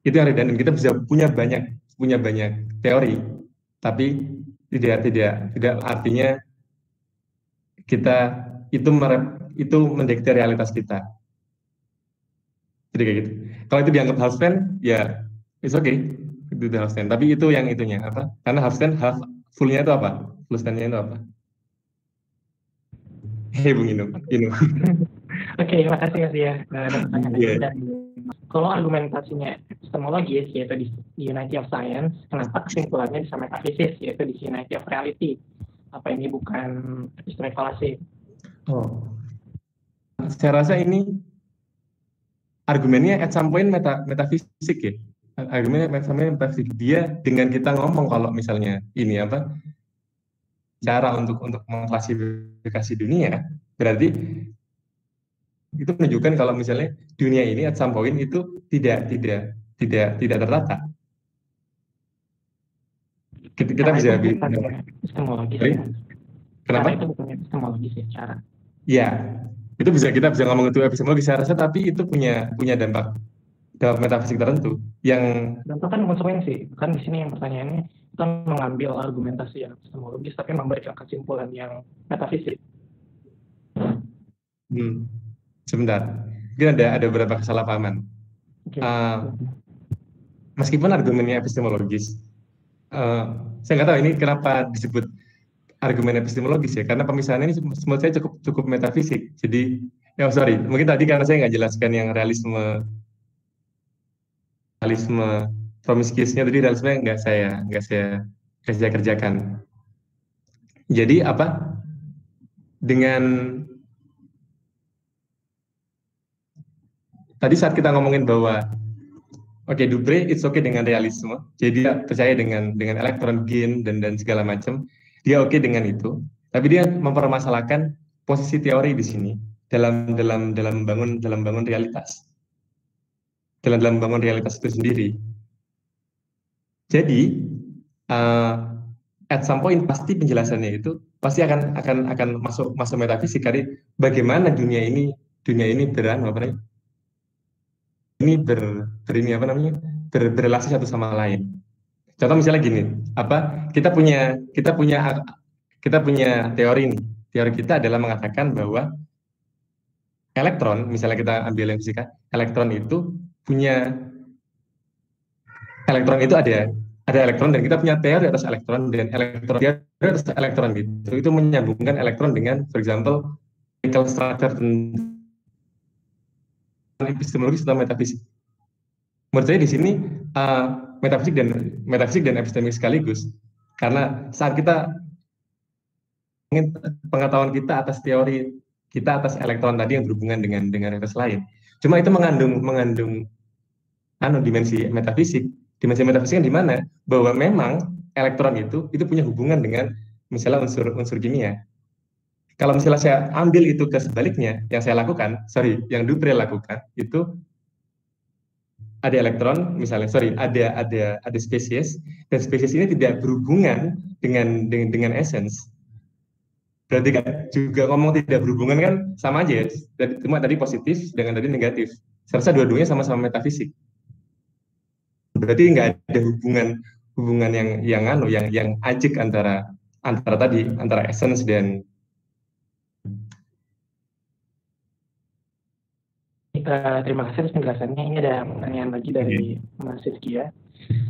itu yang redundant kita bisa punya banyak punya banyak teori tapi tidak tidak tidak artinya kita itu merep, itu mendekati realitas kita jadi kayak gitu kalau itu dianggap half stand ya it's okay itu half stand tapi itu yang itunya apa karena half stand half fullnya itu apa full standnya itu apa Hei Bung Inu. Inu. <laughs> Oke, makasih Mas ya. Yeah. Kalau argumentasinya epistemologis, yaitu di Unity of Science, kenapa kesimpulannya bisa metafisis, yaitu di Unity of Reality? Apa ini bukan epistemologi? Oh, saya rasa ini argumennya at some point meta, metafisik ya. Argumennya at some point metafisik. Dia dengan kita ngomong kalau misalnya ini apa, cara untuk untuk mengklasifikasi dunia, berarti itu menunjukkan kalau misalnya dunia ini at some point itu tidak tidak tidak tidak tertata. Kita, kita bisa epistemologis. Ya. Kenapa? itu bukan epistemologis ya cara. Ya, itu bisa kita bisa ngomong itu epistemologis saya rasa, tapi itu punya punya dampak dampak metafisik tertentu yang. Dampak kan konsekuensi. Kan di sini yang pertanyaannya kita mengambil argumentasi yang epistemologis tapi memberikan kesimpulan yang metafisik. Hmm. Sebentar, mungkin ada ada beberapa kesalahpahaman. Okay. Uh, meskipun argumennya epistemologis, uh, saya nggak tahu ini kenapa disebut argumen epistemologis ya, karena pemisahan ini menurut saya cukup cukup metafisik. Jadi, ya oh, sorry, mungkin tadi karena saya nggak jelaskan yang realisme realisme promiscuousnya tadi sebenarnya nggak saya nggak saya kerja kerjakan. Jadi apa? Dengan tadi saat kita ngomongin bahwa oke okay, Dubre it's okay dengan realisme. Jadi percaya dengan dengan elektron gain dan dan segala macam. Dia oke okay dengan itu. Tapi dia mempermasalahkan posisi teori di sini dalam dalam dalam bangun dalam bangun realitas. Dalam dalam bangun realitas itu sendiri. Jadi uh, at some point pasti penjelasannya itu pasti akan akan akan masuk masuk metafisik kali bagaimana dunia ini dunia ini beran apa namanya ini ber, ber ini apa namanya ber, berrelasi satu sama lain. Contoh misalnya gini, apa kita punya kita punya kita punya teori ini. Teori kita adalah mengatakan bahwa elektron, misalnya kita ambil yang fisika, elektron itu punya elektron itu ada ada elektron dan kita punya teori atas elektron dan elektron teori atas elektron gitu itu menyambungkan elektron dengan for example chemical structure epistemologis atau metafisik. Menurut saya di sini uh, metafisik dan metafisik dan epistemik sekaligus. Karena saat kita pengetahuan kita atas teori kita atas elektron tadi yang berhubungan dengan dengan realitas lain. Cuma itu mengandung mengandung anu dimensi metafisik. Dimensi metafisik di mana? Bahwa memang elektron itu itu punya hubungan dengan misalnya unsur unsur kimia. Kalau misalnya saya ambil itu ke sebaliknya, yang saya lakukan, sorry, yang Dupre lakukan itu ada elektron, misalnya, sorry, ada ada ada spesies, dan spesies ini tidak berhubungan dengan dengan, dengan essence. Berarti kan juga ngomong tidak berhubungan kan sama aja ya. Cuma tadi positif dengan tadi negatif. Saya rasa dua-duanya sama-sama metafisik. Berarti nggak ada hubungan hubungan yang yang anu yang yang ajik antara antara tadi antara essence dan Uh, terima kasih atas penjelasannya. Ini ada pertanyaan lagi dari Mas Rizkia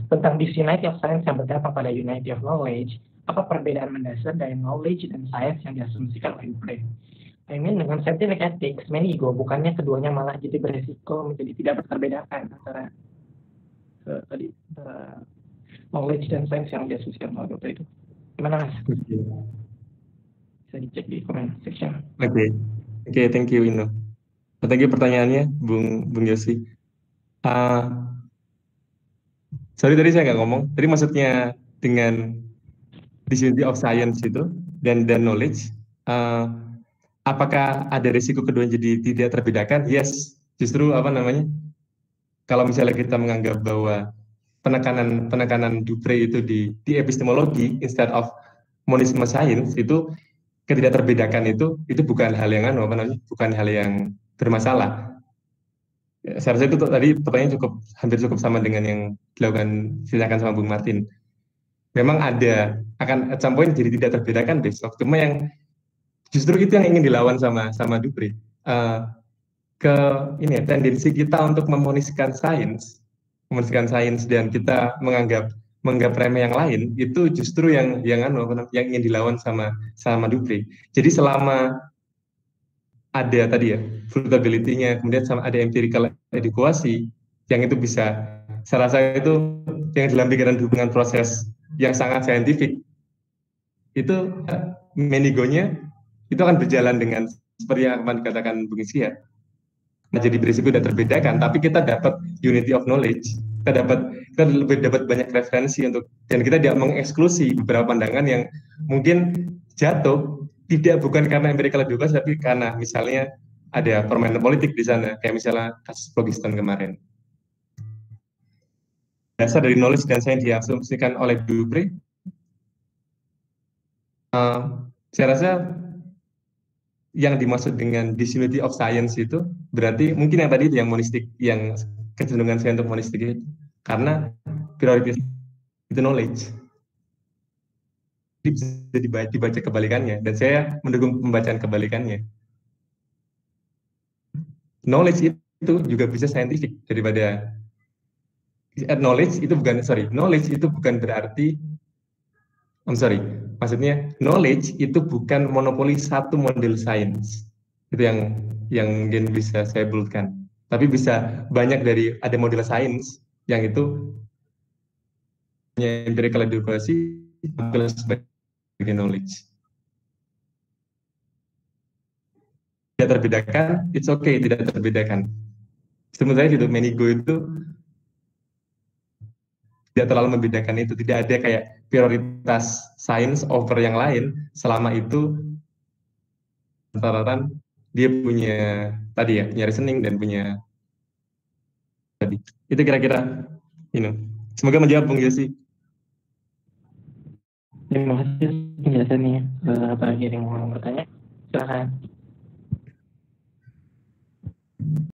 tentang disunity of science yang berdampak pada unity of knowledge. Apa perbedaan mendasar dari knowledge dan science yang diasumsikan oleh Dupre? I mean dengan scientific ethics, many ego, bukannya keduanya malah jadi beresiko menjadi tidak terbedakan antara uh, tadi uh, knowledge dan science yang diasumsikan oleh Dupre itu. Gimana mas? Bisa dicek di comment section. Oke, okay. oke, okay, thank you Ino. Thank you pertanyaannya, Bung Bung Yosi. Uh, sorry tadi saya nggak ngomong. Tadi maksudnya dengan disunity of science itu dan dan knowledge. Uh, apakah ada risiko kedua jadi tidak terbedakan? Yes, justru apa namanya? Kalau misalnya kita menganggap bahwa penekanan penekanan Dupre itu di di epistemologi instead of monisme science itu ketidak terbedakan itu itu bukan hal yang anu apa namanya? Bukan hal yang bermasalah. Ya, saya rasa itu tadi pertanyaan cukup hampir cukup sama dengan yang dilakukan silakan sama Bung Martin. Memang ada akan point jadi tidak terbedakan besok. Cuma yang justru itu yang ingin dilawan sama sama Dupri. Uh, ke ini ya tendensi kita untuk memoniskan sains, memoniskan sains dan kita menganggap menganggap remeh yang lain itu justru yang yang anu yang ingin dilawan sama sama Dupri. Jadi selama ada tadi ya fruitability-nya, kemudian sama ada empirical edukasi yang itu bisa saya rasa itu yang dalam pikiran hubungan proses yang sangat saintifik itu menigonya itu akan berjalan dengan seperti yang akan dikatakan Bung Isia. Nah, jadi berisiko tidak terbedakan, tapi kita dapat unity of knowledge, kita dapat kita lebih dapat banyak referensi untuk dan kita tidak mengeksklusi beberapa pandangan yang mungkin jatuh tidak bukan karena empirical edukasi tapi karena misalnya ada permainan politik di sana kayak misalnya kasus Logiston kemarin. Dasar dari knowledge dan saya diasumsikan oleh Dupre uh, saya rasa yang dimaksud dengan disunity of science itu berarti mungkin yang tadi itu yang monistik yang kecenderungan saya untuk monistik itu karena prioritas itu knowledge bisa dibaca, kebalikannya. Dan saya mendukung pembacaan kebalikannya. Knowledge itu juga bisa saintifik daripada eh, knowledge itu bukan sorry knowledge itu bukan berarti I'm sorry maksudnya knowledge itu bukan monopoli satu model sains. Itu yang yang mungkin bisa saya bulutkan tapi bisa banyak dari ada model sains yang itu empirical edukasi knowledge. Tidak terbedakan, it's okay tidak terbedakan. Sebenarnya hidup Menigo itu tidak terlalu membedakan itu, tidak ada kayak prioritas sains over yang lain. Selama itu rata-rata dia punya tadi ya punya reasoning dan punya tadi itu kira-kira you know. semoga menjawab Bung Yosi Terima kasih penjelasannya. Uh, apalagi yang mau bertanya? Silakan.